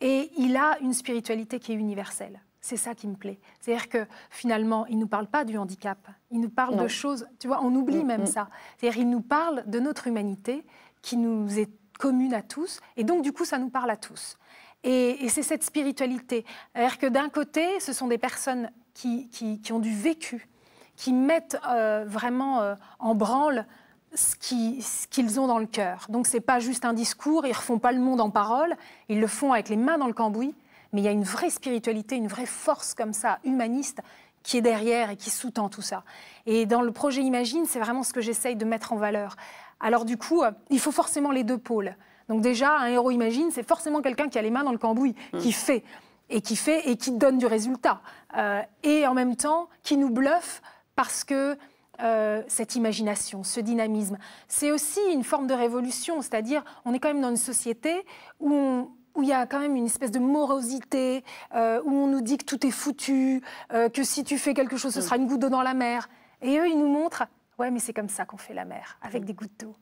et il a une spiritualité qui est universelle. C'est ça qui me plaît. C'est-à-dire que finalement, il ne nous parle pas du handicap. Il nous parle de choses, tu vois, on oublie mm, même mm. ça. C'est-à-dire il nous parle de notre humanité qui nous est commune à tous. Et donc, du coup, ça nous parle à tous. Et, c'est cette spiritualité. C'est-à-dire que d'un côté, ce sont des personnes qui, qui, ont du vécu, qui mettent euh, vraiment euh, en branle ce qu'ils ont dans le cœur. Donc, ce n'est pas juste un discours, ils ne refont pas le monde en parole, ils le font avec les mains dans le cambouis mais il y a une vraie spiritualité, une vraie force comme ça, humaniste, qui est derrière et qui sous-tend tout ça. Et dans le projet Imagine, c'est vraiment ce que j'essaye de mettre en valeur. Alors du coup, il faut forcément les deux pôles. Donc déjà, un héros Imagine, c'est forcément quelqu'un qui a les mains dans le cambouis, mmh. qui fait, et qui fait, et qui donne du résultat. Euh, et en même temps, qui nous bluffe parce que euh, cette imagination, ce dynamisme. C'est aussi une forme de révolution, c'est-à-dire on est quand même dans une société où on, où il y a quand même une espèce de morosité, euh, où on nous dit que tout est foutu, que si tu fais quelque chose, ce mm. sera une goutte d'eau dans la mer. Et eux, ils nous montrent, ouais, mais c'est comme ça qu'on fait la mer, avec mm. des gouttes d'eau.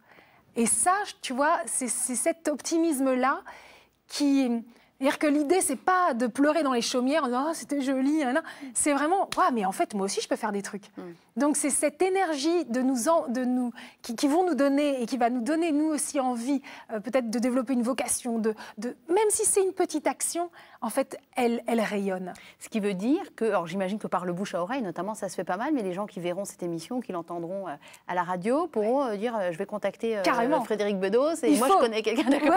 Et ça, tu vois, c'est cet optimisme-là qui, c'est-à-dire que l'idée, c'est pas de pleurer dans les chaumières en disant oh, c'était joli, c'est vraiment ouais, mais en fait moi aussi je peux faire des trucs. Mm. Donc c'est cette énergie de nous, de nous qui, vont nous donner et qui va nous donner nous aussi envie euh, peut-être de développer une vocation, de, de même si c'est une petite action, en fait, elle, elle rayonne. Ce qui veut dire que, alors j'imagine que par le bouche à oreille, notamment, ça se fait pas mal, mais les gens qui verront cette émission, qui l'entendront euh, à la radio, pourront euh, dire je vais contacter Frédéric Bedos et moi je connais quelqu'un d'accord.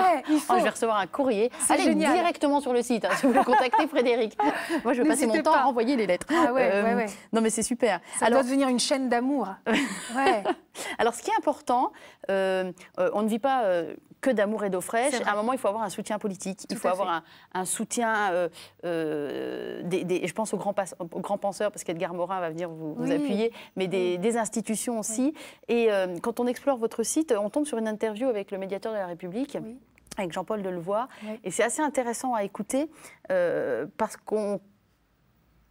Oh, je vais recevoir un courrier. Allez directement sur le site hein, si vous voulez contacter Frédéric. Moi je vais passer mon temps à envoyer les lettres. Ah ouais, non mais c'est super. Ça Alors, doit devenir une chaîne d'amour. Alors, ce qui est important, euh, euh, on ne vit pas euh, que d'amour et d'eau fraîche. À un moment, il faut avoir un soutien politique. il faut avoir un, soutien. Des, je pense aux grands, grands penseurs, parce qu'Edgar Morin va venir vous, appuyer, mais des, institutions aussi. Et quand on explore votre site, on tombe sur une interview avec le médiateur de la République. avec Jean-Paul Delevoye. Et c'est assez intéressant à écouter parce qu'on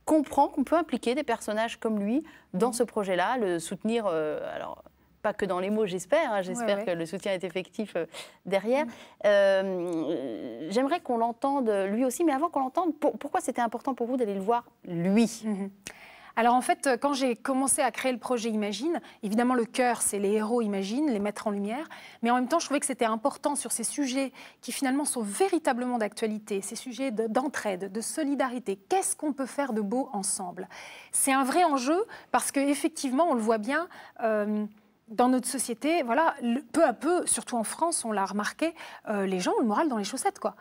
comprend qu'on peut impliquer des personnages comme lui dans ce projet-là, le soutenir. alors, pas que dans les mots, j'espère. Hein, j'espère que le soutien est effectif euh, derrière. Euh, j'aimerais qu'on l'entende lui aussi, mais avant qu'on l'entende, pourquoi c'était important pour vous d'aller le voir lui? Mm-hmm. Alors en fait, quand j'ai commencé à créer le projet Imagine, évidemment le cœur, c'est les héros Imagine, les mettre en lumière, mais en même temps, je trouvais que c'était important sur ces sujets qui finalement sont véritablement d'actualité, ces sujets d'entraide, de, solidarité. Qu'est-ce qu'on peut faire de beau ensemble? C'est un vrai enjeu parce qu'effectivement, on le voit bien. Euh, dans notre société, voilà, peu à peu, surtout en France, on l'a remarqué, euh, les gens ont le moral dans les chaussettes, quoi.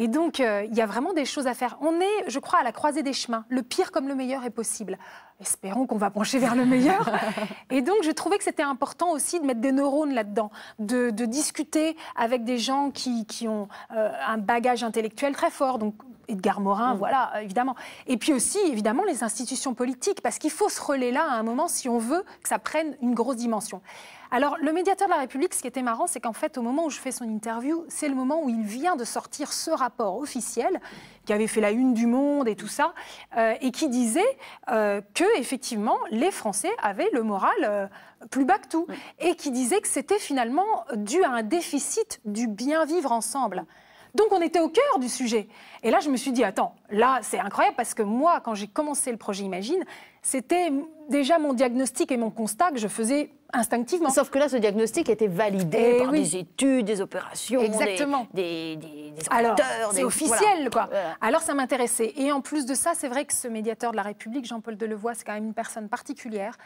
Et donc, euh, il y a vraiment des choses à faire. On est, je crois, à la croisée des chemins. Le pire comme le meilleur est possible. Espérons qu'on va pencher vers le meilleur. Et donc, je trouvais que c'était important aussi de mettre des neurones là-dedans, de, discuter avec des gens qui, ont euh, un bagage intellectuel très fort. Donc, Edgar Morin, mm. voilà, évidemment. Et puis aussi, évidemment, les institutions politiques, parce qu'il faut ce relais-là à un moment si on veut que ça prenne une grosse dimension. Alors, le médiateur de la République, ce qui était marrant, c'est qu'en fait, au moment où je fais son interview, c'est le moment où il vient de sortir ce rapport officiel qui avait fait la une du Monde et tout ça, euh, et qui disait euh, que effectivement, les Français avaient le moral euh, plus bas que tout, et qui disait que c'était finalement dû à un déficit du bien vivre ensemble. Donc on était au cœur du sujet. Et là, je me suis dit, attends, là, c'est incroyable parce que moi, quand j'ai commencé le projet Imagine, c'était déjà mon diagnostic et mon constat que je faisais instinctivement. Sauf que là, ce diagnostic était validé eh par des études, des opérations, Exactement. des, des, Alors, c'est officiel, quoi. Alors, ça m'intéressait. Et en plus de ça, c'est vrai que ce médiateur de la République, Jean-Paul Delevoye, c'est quand même une personne particulière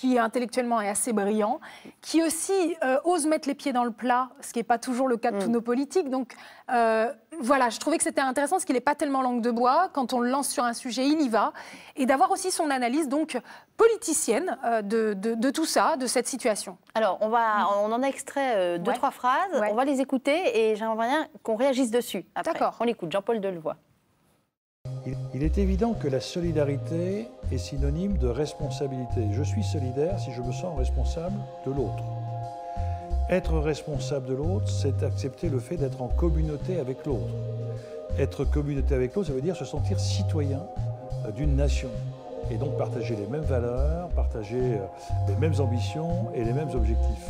qui intellectuellement est assez brillant, qui aussi euh, ose mettre les pieds dans le plat, ce qui n'est pas toujours le cas de tous mm. nos politiques. Donc euh, voilà, je trouvais que c'était intéressant parce qu'il n'est pas tellement langue de bois. Quand on le lance sur un sujet, il y va. Et d'avoir aussi son analyse donc politicienne euh, de, de, tout ça, de cette situation. Alors, on, va, on en a extrait deux, trois phrases. On va les écouter et j'aimerais bien qu'on réagisse dessus. D'accord. On l'écoute, Jean-Paul Delevoye. Il est évident que la solidarité est synonyme de responsabilité. Je suis solidaire si je me sens responsable de l'autre. Être responsable de l'autre, c'est accepter le fait d'être en communauté avec l'autre. Être communauté avec l'autre, ça veut dire se sentir citoyen euh, d'une nation et donc partager les mêmes valeurs, partager euh, les mêmes ambitions et les mêmes objectifs.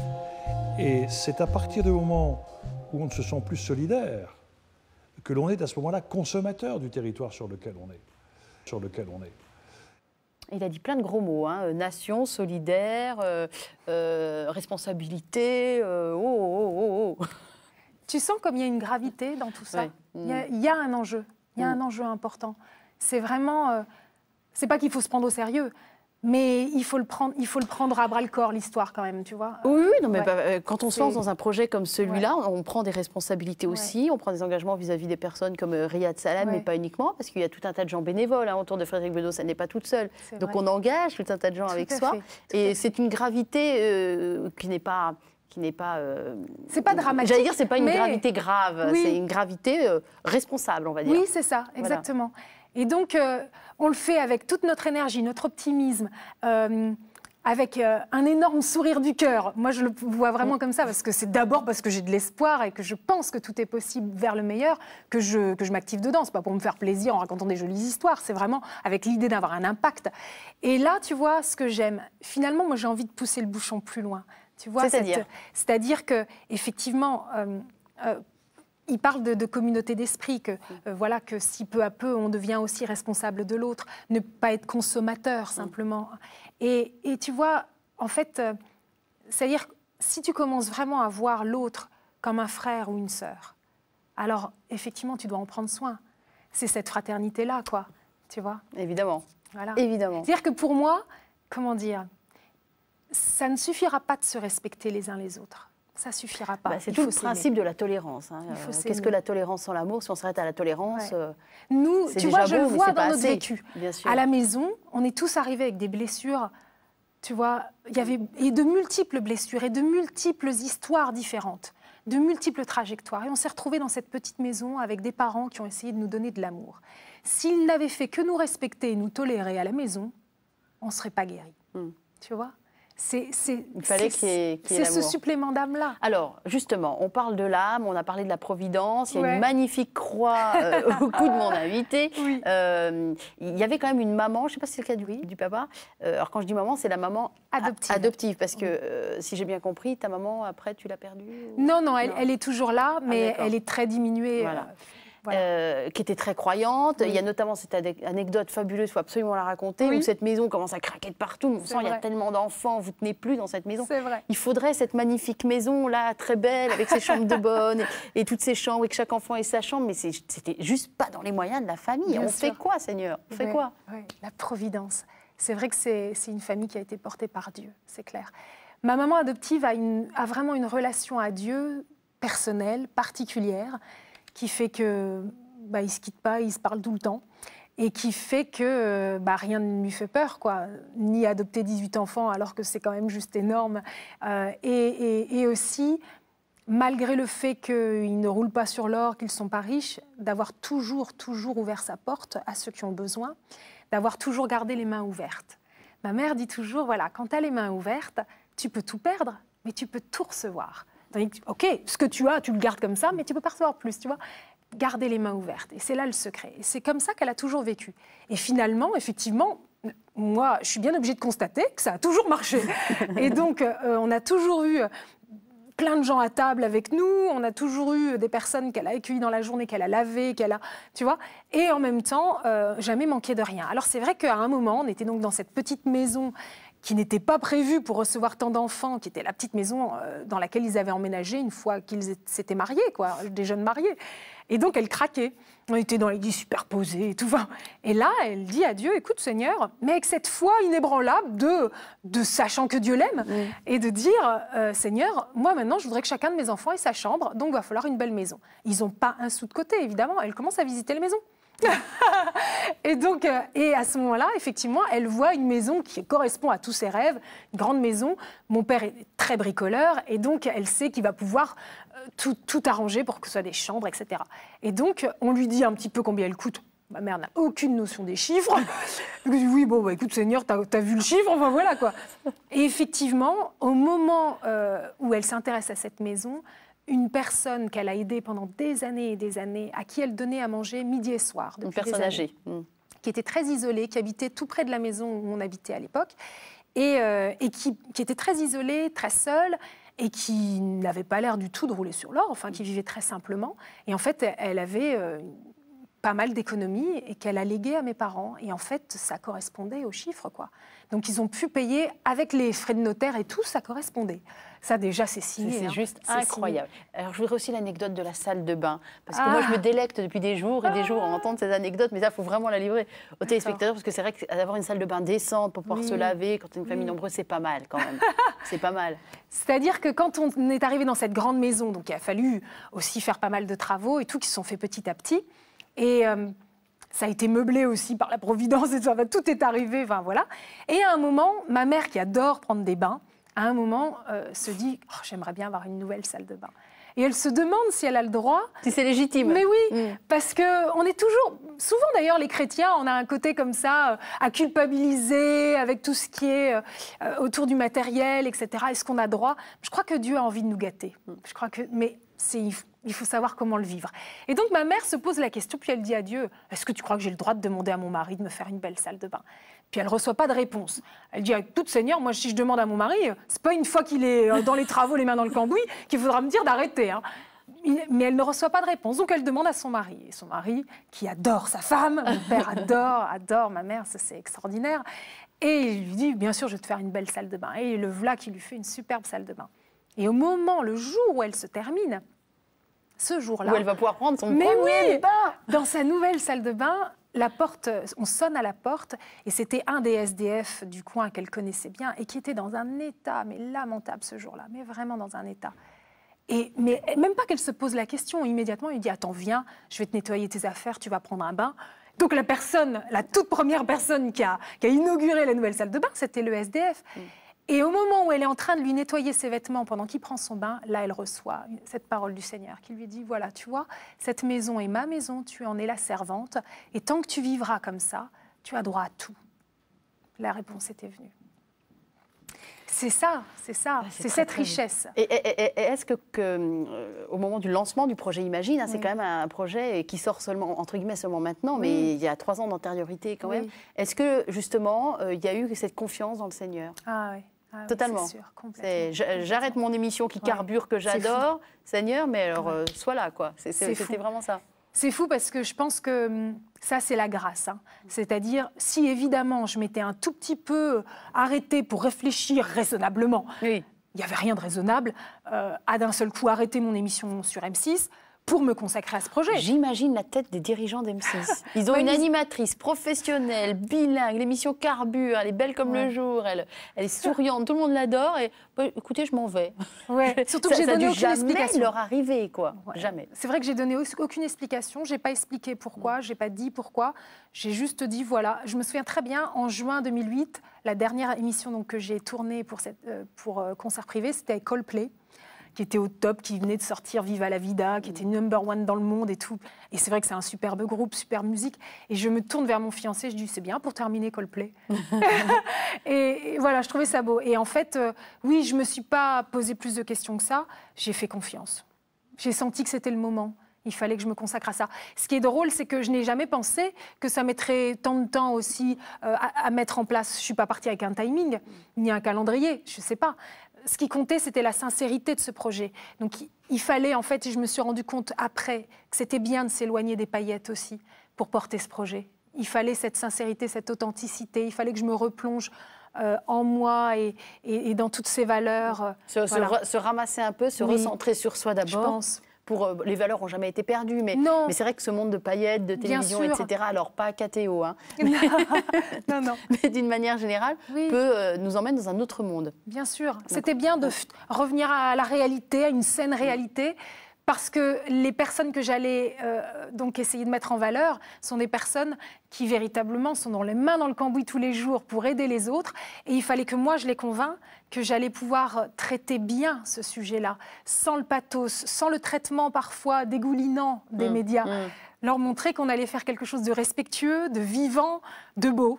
Et c'est à partir du moment où on ne se sent plus solidaire que l'on est à ce moment-là consommateur du territoire sur lequel on est. Sur lequel on est. Il a dit plein de gros mots, hein. nation, solidaire, euh, euh, responsabilité, euh, oh, oh, oh, oh, Tu sens comme il y a une gravité dans tout ça. Il, y a, un enjeu, il y a un enjeu important. C'est vraiment, c'est pas qu'il faut se prendre au sérieux, mais il faut le prendre, il faut le prendre à bras le corps l'histoire quand même, tu vois. Oui, oui non, mais bah, euh, quand on se lance dans un projet comme celui-là, on prend des responsabilités aussi, on prend des engagements vis-à-vis des personnes comme euh, Riyad Salam, mais pas uniquement, parce qu'il y a tout un tas de gens bénévoles hein, autour de Frédéric Bedos, elle n'est pas toute seule. Donc on engage tout un tas de gens avec soi, et c'est une gravité euh, qui n'est pas qui n'est pas. c'est pas dramatique. J'allais dire, c'est pas une gravité grave, c'est une gravité responsable, on va dire. Oui, c'est ça, exactement. Et donc, on le fait avec toute notre énergie, notre optimisme. Euh, avec euh, un énorme sourire du cœur. Moi, je le vois vraiment comme ça, parce que c'est d'abord parce que j'ai de l'espoir et que je pense que tout est possible vers le meilleur que je, que je m'active dedans. Ce n'est pas pour me faire plaisir en racontant des jolies histoires, c'est vraiment avec l'idée d'avoir un impact. Et là, tu vois, ce que j'aime, finalement, moi, j'ai envie de pousser le bouchon plus loin. Tu vois, c'est-à-dire C'est-à-dire que, effectivement, il parle de, communauté d'esprit, que, euh, voilà, que si peu à peu on devient aussi responsable de l'autre, ne pas être consommateur simplement. Et, tu vois, en fait, euh, c'est-à-dire si tu commences vraiment à voir l'autre comme un frère ou une sœur, alors effectivement tu dois en prendre soin. c'est cette fraternité-là, quoi. Tu vois Évidemment. Voilà. Évidemment. C'est-à-dire que pour moi, comment dire, ça ne suffira pas de se respecter les uns les autres. Ça suffira pas. Bah, c'est tout le principe de la tolérance. hein. Euh. Qu'est-ce que la tolérance sans l'amour? Si on s'arrête à la tolérance, Ouais. euh, Nous, tu vois, je beau, le vois dans notre vécu. Bien sûr. À la maison, on est tous arrivés avec des blessures, tu vois, il y avait et de multiples blessures et de multiples histoires différentes, de multiples trajectoires. Et on s'est retrouvés dans cette petite maison avec des parents qui ont essayé de nous donner de l'amour. S'ils n'avaient fait que nous respecter et nous tolérer à la maison, on ne serait pas guéris. Hmm. Tu vois? C'est, ce supplément d'âme-là. Alors, justement, on parle de l'âme, on a parlé de la providence, il y a Ouais. une magnifique croix euh, au cou de mon invité. Oui. Euh, il y avait quand même une maman, je ne sais pas si c'est le cas du, du papa. Euh, alors, quand je dis maman, c'est la maman Adoptive. adoptive parce que, euh, si j'ai bien compris, ta maman, après, tu l'as perdue ou- Non, non, elle, Non. elle est toujours là, mais d'accord. elle est très diminuée. Voilà. Euh, voilà. euh, qui était très croyante. Oui. Il y a notamment cette ane- anecdote fabuleuse, il faut absolument la raconter, Oui. où cette maison commence à craquer de partout. On sent il y a tellement d'enfants, vous tenez plus dans cette maison. C'est vrai. Il faudrait cette magnifique maison là, très belle, avec ses chambres de bonne et, et toutes ces chambres, et que chaque enfant ait sa chambre. Mais c'était juste pas dans les moyens de la famille. Bien on sûr. fait quoi, Seigneur? On fait quoi? La providence. C'est vrai que c'est c'est une famille qui a été portée par Dieu, c'est clair. Ma maman adoptive a, une- a vraiment une relation à Dieu personnelle, particulière, qui fait que bah, il se quitte pas, il se parle tout le temps, et qui fait que euh, bah, rien ne lui fait peur, quoi. Ni adopter 18 enfants alors que c'est quand même juste énorme, Euh, et, et- et aussi malgré le fait qu'ils ne roulent pas sur l'or, qu'ils ne sont pas riches, d'avoir toujours, toujours ouvert sa porte à ceux qui ont besoin, d'avoir toujours gardé les mains ouvertes. Ma mère dit toujours, voilà, quand tu as les mains ouvertes, tu peux tout perdre, mais tu peux tout recevoir. Tandis que, ok, ce que tu as, tu le gardes comme ça, mais tu peux pas recevoir plus, tu vois. Garder les mains ouvertes. Et c'est là le secret. Et c'est comme ça qu'elle a toujours vécu. Et finalement, effectivement, moi, je suis bien obligée de constater que ça a toujours marché. Et donc, euh, on a toujours eu plein de gens à table avec nous. On a toujours eu des personnes qu'elle a accueillies dans la journée, qu'elle a lavées, qu'elle a, tu vois. Et en même temps, euh, jamais manqué de rien. Alors c'est vrai qu'à un moment, on était donc dans cette petite maison qui n'était pas prévue pour recevoir tant d'enfants, qui était la petite maison euh, dans laquelle ils avaient emménagé une fois qu'ils étaient- s'étaient mariés, quoi, des jeunes mariés. Et donc elle craquait. On était dans les lits superposés et tout. Et là, elle dit à Dieu, écoute Seigneur, mais avec cette foi inébranlable de, de sachant que Dieu l'aime, et de dire, euh, Seigneur, moi maintenant, je voudrais que chacun de mes enfants ait sa chambre, donc il va falloir une belle maison. Ils n'ont pas un sou de côté, évidemment. Elle commence à visiter les maisons. Et donc, euh, et à ce moment-là, effectivement, elle voit une maison qui correspond à tous ses rêves, une grande maison. Mon père est très bricoleur, et donc elle sait qu'il va pouvoir euh, tout, tout arranger pour que ce soit des chambres, etc. Et donc, on lui dit un petit peu combien elle coûte. Ma mère n'a aucune notion des chiffres. Elle dit oui, bon, bah, écoute, Seigneur, t'as as vu le chiffre, enfin voilà quoi. Et effectivement, au moment euh, où elle s'intéresse à cette maison, une personne qu'elle a aidée pendant des années et des années, à qui elle donnait à manger midi et soir. Une personne âgée. Mm. Qui était très isolée, qui habitait tout près de la maison où on habitait à l'époque, et, euh, et qui, qui était très isolée, très seule, et qui n'avait pas l'air du tout de rouler sur l'or, enfin qui vivait très simplement. Et en fait, elle avait euh, pas mal d'économies et qu'elle a légué à mes parents. Et en fait, ça correspondait aux chiffres, quoi. Donc ils ont pu payer avec les frais de notaire et tout, ça correspondait. Ça déjà, c'est signé. c'est hein. juste signé. incroyable. Alors, je voudrais aussi l'anecdote de la salle de bain. Parce que Ah. moi, je me délecte depuis des jours et des jours à entendre ces anecdotes. Mais ça, il faut vraiment la livrer aux téléspectateurs. Parce que c'est vrai qu'avoir une salle de bain décente pour pouvoir Oui. se laver quand on est une famille Oui. nombreuse, c'est pas mal quand même. c'est pas mal. C'est-à-dire que quand on est arrivé dans cette grande maison, donc il a fallu aussi faire pas mal de travaux et tout qui se sont faits petit à petit. Et euh, ça a été meublé aussi par la Providence et tout, enfin, tout est arrivé, enfin voilà. Et à un moment, ma mère qui adore prendre des bains, à un moment euh, se dit Oh, j'aimerais bien avoir une nouvelle salle de bain. Et elle se demande si elle a le droit Si c'est légitime. mais oui, Mm. parce que on est toujours, souvent d'ailleurs les chrétiens, on a un côté comme ça euh, à culpabiliser avec tout ce qui est autour du matériel, etc. Est-ce qu'on a droit? Je crois que Dieu a envie de nous gâter. Je crois que, mais c'est il faut savoir comment le vivre. Et donc ma mère se pose la question, puis elle dit à Dieu Est-ce que tu crois que j'ai le droit de demander à mon mari de me faire une belle salle de bain? Puis elle reçoit pas de réponse. Elle dit avec toute Seigneur, moi si je demande à mon mari, c'est pas une fois qu'il est euh, dans les travaux, les mains dans le cambouis, qu'il faudra me dire d'arrêter. hein. Mais elle ne reçoit pas de réponse. Donc elle demande à son mari. Et son mari, qui adore sa femme, mon père adore, adore ma mère, c'est extraordinaire. Et il lui dit, bien sûr, je vais te faire une belle salle de bain. Et le voilà qui lui fait une superbe salle de bain. Et au moment, le jour où elle se termine, ce jour-là. Où elle va pouvoir prendre son Mais premier oui bain. Dans sa nouvelle salle de bain, la porte, on sonne à la porte et c'était un des SDF du coin qu'elle connaissait bien et qui était dans un état mais lamentable ce jour-là, mais vraiment dans un état. Et mais même pas qu'elle se pose la question immédiatement, il dit attends viens, je vais te nettoyer tes affaires, tu vas prendre un bain. Donc la personne, la toute première personne qui a, qui a inauguré la nouvelle salle de bain, c'était le SDF. Et au moment où elle est en train de lui nettoyer ses vêtements pendant qu'il prend son bain, là, elle reçoit cette parole du Seigneur qui lui dit, voilà, tu vois, cette maison est ma maison, tu en es la servante, et tant que tu vivras comme ça, tu as droit à tout. La réponse était venue. C'est ça, c'est ça, Ah, c'est cette très richesse. Et, et- et- et est-ce que, que, euh, au moment du lancement du projet Imagine, hein, c'est quand même un projet qui sort seulement entre guillemets seulement maintenant, mais Oui. il y a trois ans d'antériorité quand même. Est-ce que justement euh, il y a eu cette confiance dans le Seigneur? Ah oui, ah oui, Totalement. J'arrête mon émission qui Ouais. carbure que j'adore, Seigneur, mais alors euh, sois là quoi. C'était vraiment ça. C'est fou parce que je pense que hum, ça, c'est la grâce. hein. C'est-à-dire, si évidemment je m'étais un tout petit peu arrêtée pour réfléchir raisonnablement, Oui. il n'y avait rien de raisonnable, euh, à d'un seul coup arrêter mon émission sur M6 pour me consacrer à ce projet. J'imagine la tête des dirigeants d'M6. Ils ont une animatrice professionnelle, bilingue, l'émission Carbure, elle est belle comme Ouais. le jour, elle, elle est souriante, tout le monde l'adore. Et bah, écoutez, je m'en vais. Ouais, Surtout que j'ai donné aucune jamais explication. leur arriver, quoi. Ouais. Jamais. C'est vrai que j'ai donné au- aucune explication, j'ai pas expliqué pourquoi, j'ai pas dit pourquoi, j'ai juste dit voilà. Je me souviens très bien en juin 2008, la dernière émission donc que j'ai tournée pour cette euh, pour euh, concert privé, c'était Coldplay qui était au top, qui venait de sortir Viva la Vida, qui était number one dans le monde et tout. Et c'est vrai que c'est un superbe groupe, superbe musique. Et je me tourne vers mon fiancé, je dis c'est bien pour terminer Coldplay. et, et voilà, je trouvais ça beau. Et en fait, euh, oui, je me suis pas posé plus de questions que ça. J'ai fait confiance. J'ai senti que c'était le moment. Il fallait que je me consacre à ça. Ce qui est drôle, c'est que je n'ai jamais pensé que ça mettrait tant de temps aussi euh, à, à mettre en place. Je suis pas partie avec un timing ni un calendrier, je sais pas. Ce qui comptait, c'était la sincérité de ce projet. Donc, il, fallait, en fait, et je me suis rendu compte après, que c'était bien de s'éloigner des paillettes aussi pour porter ce projet. Il fallait cette sincérité, cette authenticité. Il fallait que je me replonge euh, en moi et, et- et dans toutes ces valeurs. euh, Se, se voilà. ra- se ramasser un peu, se Oui. recentrer sur soi je d'abord. pense. Pour, euh, les valeurs n'ont jamais été perdues, mais, mais c'est vrai que ce monde de paillettes, de télévision, etc., alors pas KTO, hein, non, non. mais d'une manière générale, Oui. peut euh, nous emmène dans un autre monde. Bien sûr. C'était bien de revenir à la réalité, à une saine réalité, parce que les personnes que j'allais euh, donc essayer de mettre en valeur sont des personnes qui véritablement sont dans les mains dans le cambouis tous les jours pour aider les autres. Et il fallait que moi, je les convainc que j'allais pouvoir traiter bien ce sujet-là, sans le pathos, sans le traitement parfois dégoulinant des Mm, médias. mm. Leur montrer qu'on allait faire quelque chose de respectueux, de vivant, de beau.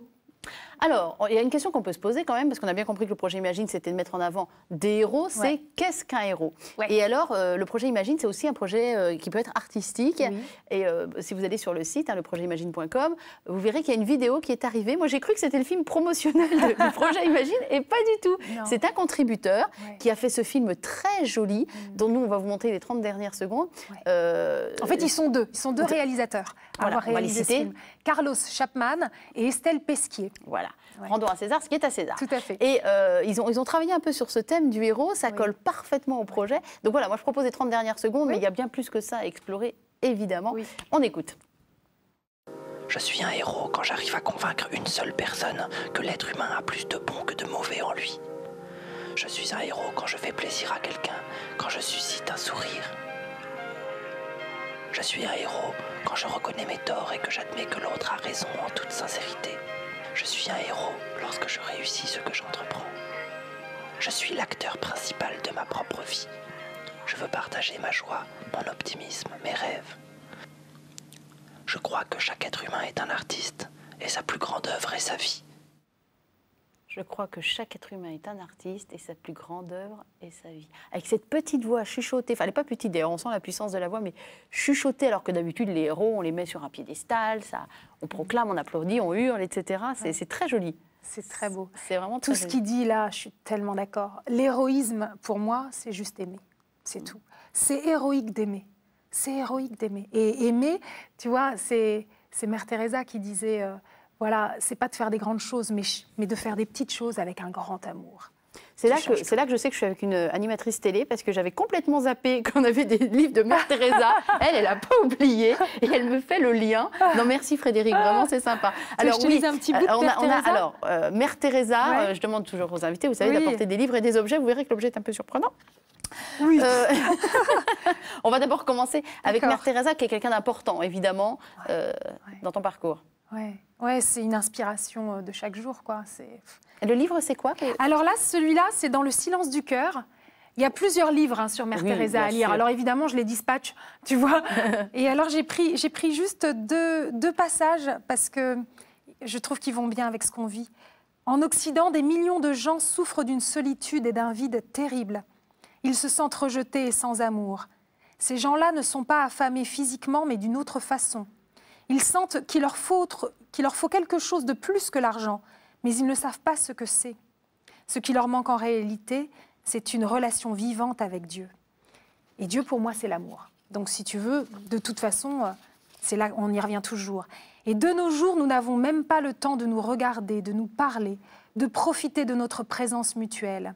Alors, il y a une question qu'on peut se poser quand même, parce qu'on a bien compris que le projet Imagine, c'était de mettre en avant des héros. C'est Ouais. qu'est-ce qu'un héros? Ouais. Et alors, euh, le projet Imagine, c'est aussi un projet euh, qui peut être artistique. Oui. Et euh, si vous allez sur le site, hein, leprojetimagine.com, vous verrez qu'il y a une vidéo qui est arrivée. Moi, j'ai cru que c'était le film promotionnel du projet Imagine, et pas du tout. C'est un contributeur Ouais. qui a fait ce film très joli, dont nous, on va vous montrer les 30 dernières secondes. En fait, ils sont deux. Ils sont deux réalisateurs à Voilà, avoir réalisé ce film. Carlos Chapman et Estelle Pesquier. Voilà. Ouais. Rendons à César ce qui est à César. Tout à fait. Et euh, ils, ont, ils ont travaillé un peu sur ce thème du héros, ça Oui. colle parfaitement au projet. Donc voilà, moi je propose les 30 dernières secondes, Oui. mais il y a bien plus que ça à explorer, évidemment. Oui. On écoute. Je suis un héros quand j'arrive à convaincre une seule personne que l'être humain a plus de bon que de mauvais en lui. Je suis un héros quand je fais plaisir à quelqu'un, quand je suscite un sourire. Je suis un héros quand je reconnais mes torts et que j'admets que l'autre a raison en toute sincérité. Je suis un héros lorsque je réussis ce que j'entreprends. Je suis l'acteur principal de ma propre vie. Je veux partager ma joie, mon optimisme, mes rêves. Je crois que chaque être humain est un artiste et sa plus grande œuvre est sa vie. Je crois que chaque être humain est un artiste et sa plus grande œuvre est sa vie. Avec cette petite voix chuchotée, enfin elle n'est pas petite d'ailleurs, on sent la puissance de la voix, mais chuchotée alors que d'habitude les héros on les met sur un piédestal, ça, on proclame, on applaudit, on hurle, etc. C'est très joli. C'est très beau. C'est vraiment Tout ce qu'il dit là, je suis tellement d'accord. L'héroïsme, pour moi, c'est juste aimer. C'est tout. C'est héroïque d'aimer. C'est héroïque d'aimer. Et aimer, tu vois, c'est c'est Mère Teresa qui disait, euh, voilà, c'est pas de faire des grandes choses, mais, mais de faire des petites choses avec un grand amour. C'est là, que, là que je sais que je suis avec une animatrice télé parce que j'avais complètement zappé qu'on avait des livres de Mère Teresa. Elle, elle n'a pas oublié et elle me fait le lien. Non, merci Frédéric, vraiment c'est sympa. Lise un petit bout de euh, on a, on alors euh, Mère Teresa, Ouais. euh, je demande toujours aux invités, vous savez, Oui. d'apporter des livres et des objets. Vous verrez que l'objet est un peu surprenant. Oui. Euh, on va d'abord commencer avec. Mère Teresa, qui est quelqu'un d'important, évidemment, euh, Ouais. dans ton parcours. Ouais, ouais c'est une inspiration euh, de chaque jour, quoi. Le livre, c'est quoi? Alors là, celui-là, c'est dans le silence du cœur. Il y a plusieurs livres hein, sur Mère Oui, Teresa à lire. sûr. Alors évidemment, je les dispatche, tu vois. Et alors j'ai pris, j'ai pris juste deux, deux passages parce que je trouve qu'ils vont bien avec ce qu'on vit. En Occident, des millions de gens souffrent d'une solitude et d'un vide terrible. Ils se sentent rejetés et sans amour. Ces gens-là ne sont pas affamés physiquement, mais d'une autre façon. Ils sentent qu'il leur, faut leur faut quelque chose de plus que l'argent, mais ils ne savent pas ce que c'est. Ce qui leur manque en réalité, c'est une relation vivante avec Dieu. Et Dieu, pour moi, c'est l'amour. Donc, si tu veux, de toute façon, euh, c'est là, on y revient toujours. Et de nos jours, nous n'avons même pas le temps de nous regarder, de nous parler, de profiter de notre présence mutuelle.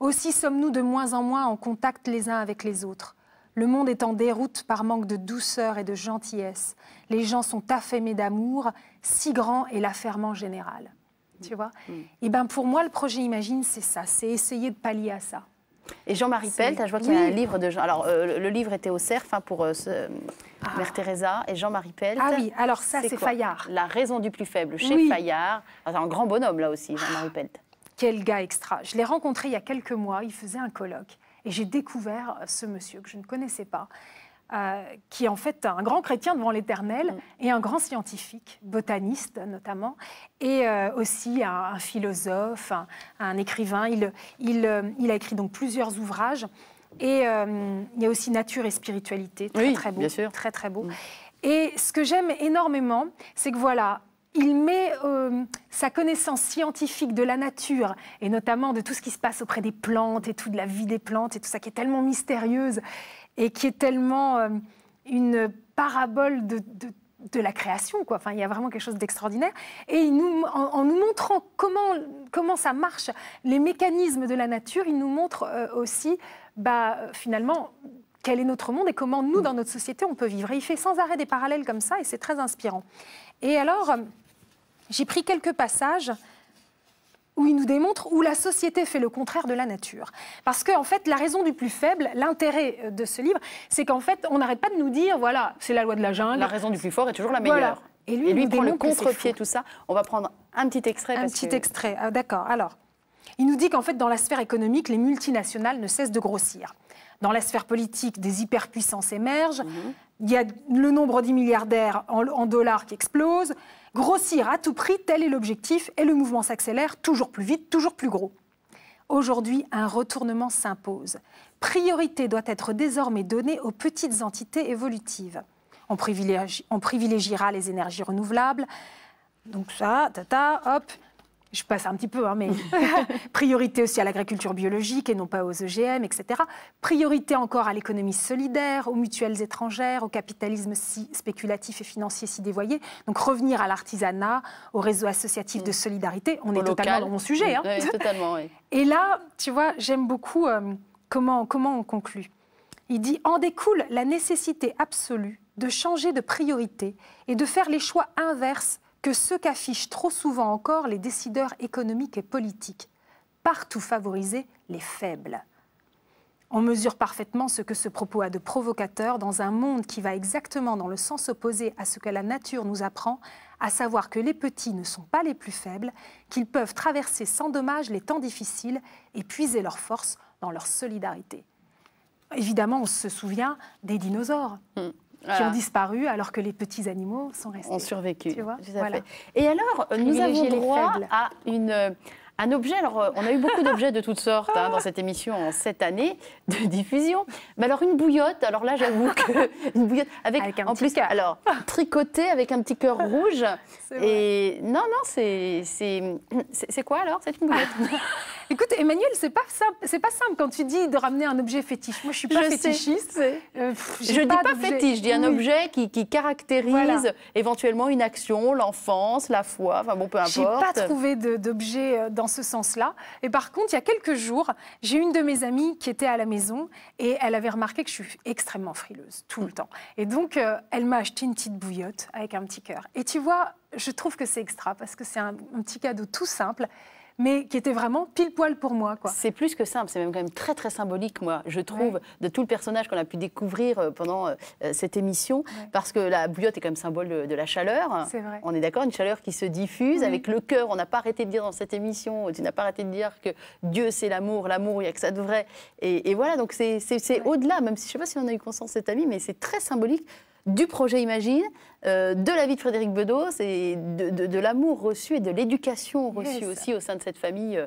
Aussi sommes-nous de moins en moins en contact les uns avec les autres. Le monde est en déroute par manque de douceur et de gentillesse. Les gens sont affamés d'amour, si grand est l'affairement général. Tu vois? Et ben pour moi, le projet Imagine, c'est ça, c'est essayer de pallier à ça. Et Jean-Marie Pelt, je vois qu'il y a oui. un livre de Jean. Alors, euh, le- livre était au CERF hein, pour euh, ce- Mère Teresa et Jean-Marie Pelt. Ah oui, alors ça, c'est Fayard. La raison du plus faible, chez Oui. Fayard. Ah, C'est un grand bonhomme, là aussi, Jean-Marie Pelt. Quel gars extra. Je l'ai rencontré il y a quelques mois, il faisait un colloque. Et j'ai découvert ce monsieur que je ne connaissais pas, euh, qui est en fait un grand chrétien devant l'éternel et un grand scientifique, botaniste notamment, et euh, aussi un, un philosophe, un, un écrivain. Il, il, euh, il a écrit donc plusieurs ouvrages. Et euh, il y a aussi Nature et spiritualité, très Oui, très beau, bien sûr. très très beau. Et ce que j'aime énormément, c'est que voilà, il met euh, sa connaissance scientifique de la nature et notamment de tout ce qui se passe auprès des plantes et tout de la vie des plantes et tout ça qui est tellement mystérieuse et qui est tellement euh, une parabole de, la création. Quoi. Enfin, il y a vraiment quelque chose d'extraordinaire. Et en, nous montrant comment, comment ça marche, les mécanismes de la nature, il nous montre euh, aussi bah, finalement quel est notre monde et comment nous, dans notre société, on peut vivre. Et il fait sans arrêt des parallèles comme ça et c'est très inspirant. Et alors, j'ai pris quelques passages où il nous démontre où la société fait le contraire de la nature. Parce qu'en fait, la raison du plus faible, l'intérêt euh, de ce livre, c'est qu'en fait, on n'arrête pas de nous dire, voilà, c'est la loi de la jungle. La raison du plus fort est toujours la Voilà. meilleure. Et lui, il nous prend le que contre-pied, tout ça. On va prendre un petit extrait. Un parce petit que- extrait. Ah, D'accord. Alors, il nous dit qu'en fait, dans la sphère économique, les multinationales ne cessent de grossir. Dans la sphère politique, des hyperpuissances émergent. Mhm. Il y a le nombre des milliardaires en, en dollars qui explose. Grossir à tout prix, tel est l'objectif, et le mouvement s'accélère toujours plus vite, toujours plus gros. Aujourd'hui, un retournement s'impose. Priorité doit être désormais donnée aux petites entités évolutives. On, privilégie- on privilégiera les énergies renouvelables. Donc ça, tata, hop. Je passe un petit peu, hein, mais priorité aussi à l'agriculture biologique et non pas aux OGM, etc. Priorité encore à l'économie solidaire, aux mutuelles étrangères, au capitalisme si spéculatif et financier si dévoyé. Donc revenir à l'artisanat, au réseau associatif de solidarité. On Au est totalement dans mon sujet. hein. Oui, totalement, oui. Et là, tu vois, j'aime beaucoup euh, comment, comment on conclut. Il dit En découle la nécessité absolue de changer de priorité et de faire les choix inverses que ceux qu'affichent trop souvent encore les décideurs économiques et politiques. Partout favoriser les faibles. On mesure parfaitement ce que ce propos a de provocateur dans un monde qui va exactement dans le sens opposé à ce que la nature nous apprend, à savoir que les petits ne sont pas les plus faibles, qu'ils peuvent traverser sans dommage les temps difficiles et puiser leur force dans leur solidarité. Évidemment, on se souvient des dinosaures qui ont disparu alors que les petits animaux sont restés. ont survécu. Tu vois, voilà. Et alors, nous avons droit à une, euh, un objet. Alors, euh, on a eu beaucoup d'objets de toutes sortes hein, dans cette émission en cette année de diffusion. Mais alors, une bouillotte. Alors là, j'avoue que une bouillotte avec, Avec un en petit plus, cœur. alors tricotée avec un petit cœur rouge. Et non, non, c'est c'est c'est- c'est quoi alors C'est une bouillotte? Écoute, Emmanuel, c'est pas simple. C'est pas simple quand tu dis de ramener un objet fétiche. Moi, je suis pas Je sais, fétichiste. Euh, pff, j'ai Je ne dis pas fétiche, je dis un Oui. objet qui, qui caractérise Voilà. éventuellement une action, l'enfance, la foi, enfin bon, peu J'ai importe. pas trouvé d'objet euh, dans ce sens-là. Et par contre, il y a quelques jours, j'ai une de mes amies qui était à la maison et elle avait remarqué que je suis extrêmement frileuse tout le temps. Et donc, euh, elle m'a acheté une petite bouillotte avec un petit cœur. Et tu vois, je trouve que c'est extra parce que c'est un, un petit cadeau tout simple, mais qui était vraiment pile poil pour moi. C'est plus que simple, c'est même quand même très très symbolique, moi, je trouve, de tout le personnage qu'on a pu découvrir euh, pendant euh, euh, cette émission, parce que la bouillotte est quand même symbole de, de la chaleur. C'est vrai. On est d'accord, une chaleur qui se diffuse Oui. avec le cœur. On n'a pas arrêté de dire dans cette émission, tu n'as pas arrêté de dire que Dieu c'est l'amour, l'amour, il n'y a que ça de vrai. Et, et voilà, donc c'est au-delà, même si je ne sais pas si on a eu conscience cette amie, mais c'est très symbolique du projet Imagine, euh, de la vie de Frédéric Bedos et de, de- de l'amour reçu et de l'éducation reçue Yes. aussi au sein de cette famille. euh,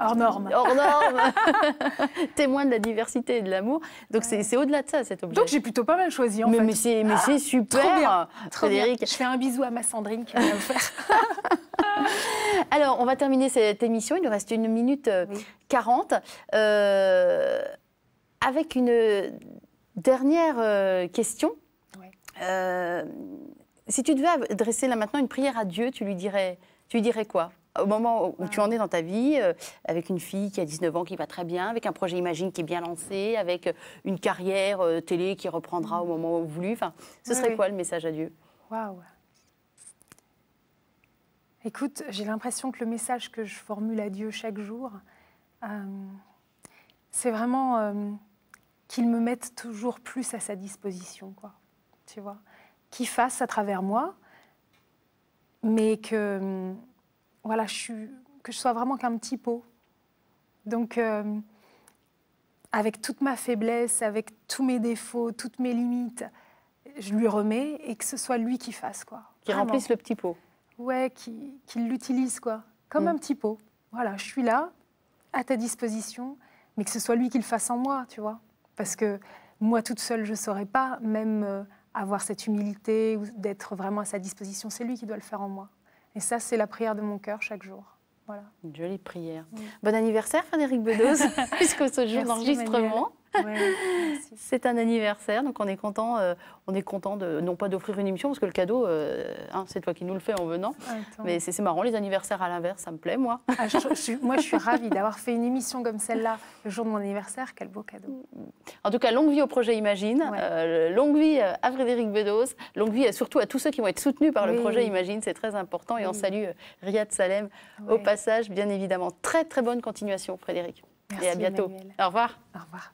Hors norme. Hors norme, témoin de la diversité et de l'amour. Donc c'est c'est au-delà de ça cet objet. Donc, j'ai plutôt pas mal choisi en mais, fait. mais c'est c'est super, Trop bien, Trop bien. Frédéric. Je fais un bisou à ma Sandrine qui va me faire. Alors, on va terminer cette émission. Il nous reste une minute euh, Oui. 40. euh, avec une dernière euh, question. Euh, si tu devais adresser là maintenant une prière à Dieu, tu lui dirais, tu lui dirais quoi? Au moment où tu en es dans ta vie, euh, avec une fille qui a 19 ans qui va très bien, avec un projet Imagine qui est bien lancé, avec une carrière euh, télé qui reprendra au moment voulu. Enfin, ce serait oui. quoi le message à Dieu? Waouh. Écoute, j'ai l'impression que le message que je formule à Dieu chaque jour, euh, c'est vraiment euh, qu'il me mette toujours plus à sa disposition, quoi. Tu vois, qu'il fasse à travers moi, mais que voilà, je suis, que je sois vraiment qu'un petit pot. Donc, euh, avec toute ma faiblesse, avec tous mes défauts, toutes mes limites, je lui remets et que ce soit lui qui fasse, quoi. Qui Vraiment. remplisse le petit pot Ouais, qui, qui l'utilise, quoi. Comme Mm. un petit pot. Voilà, je suis là, à ta disposition, mais que ce soit lui qui le fasse en moi, tu vois. Parce que moi, toute seule, je ne saurais pas, même euh, avoir cette humilité ou d'être vraiment à sa disposition. C'est lui qui doit le faire en moi. Et ça, c'est la prière de mon cœur chaque jour. Voilà. Une jolie prière. Oui. Bon anniversaire, Frédéric Bedos, puisque ce jour d'enregistrement, Ouais, merci. c'est un anniversaire. Donc on est content, euh, on est content de non pas d'offrir une émission parce que le cadeau, euh, hein, c'est toi qui nous le fais en venant. Attends. Mais c'est marrant les anniversaires à l'inverse, ça me plaît moi. Ah, je- je suis- moi, je suis ravie d'avoir fait une émission comme celle-là le jour de mon anniversaire. Quel beau cadeau. En tout cas, longue vie au projet Imagine, Ouais. euh, longue vie à Frédéric Bedos, longue vie surtout à tous ceux qui vont être soutenus par le projet Imagine, c'est très important. Et on salue Riyad Salem au passage, bien évidemment. Très très bonne continuation, Frédéric. et à Merci, bientôt. Emmanuel. Au revoir. Au revoir.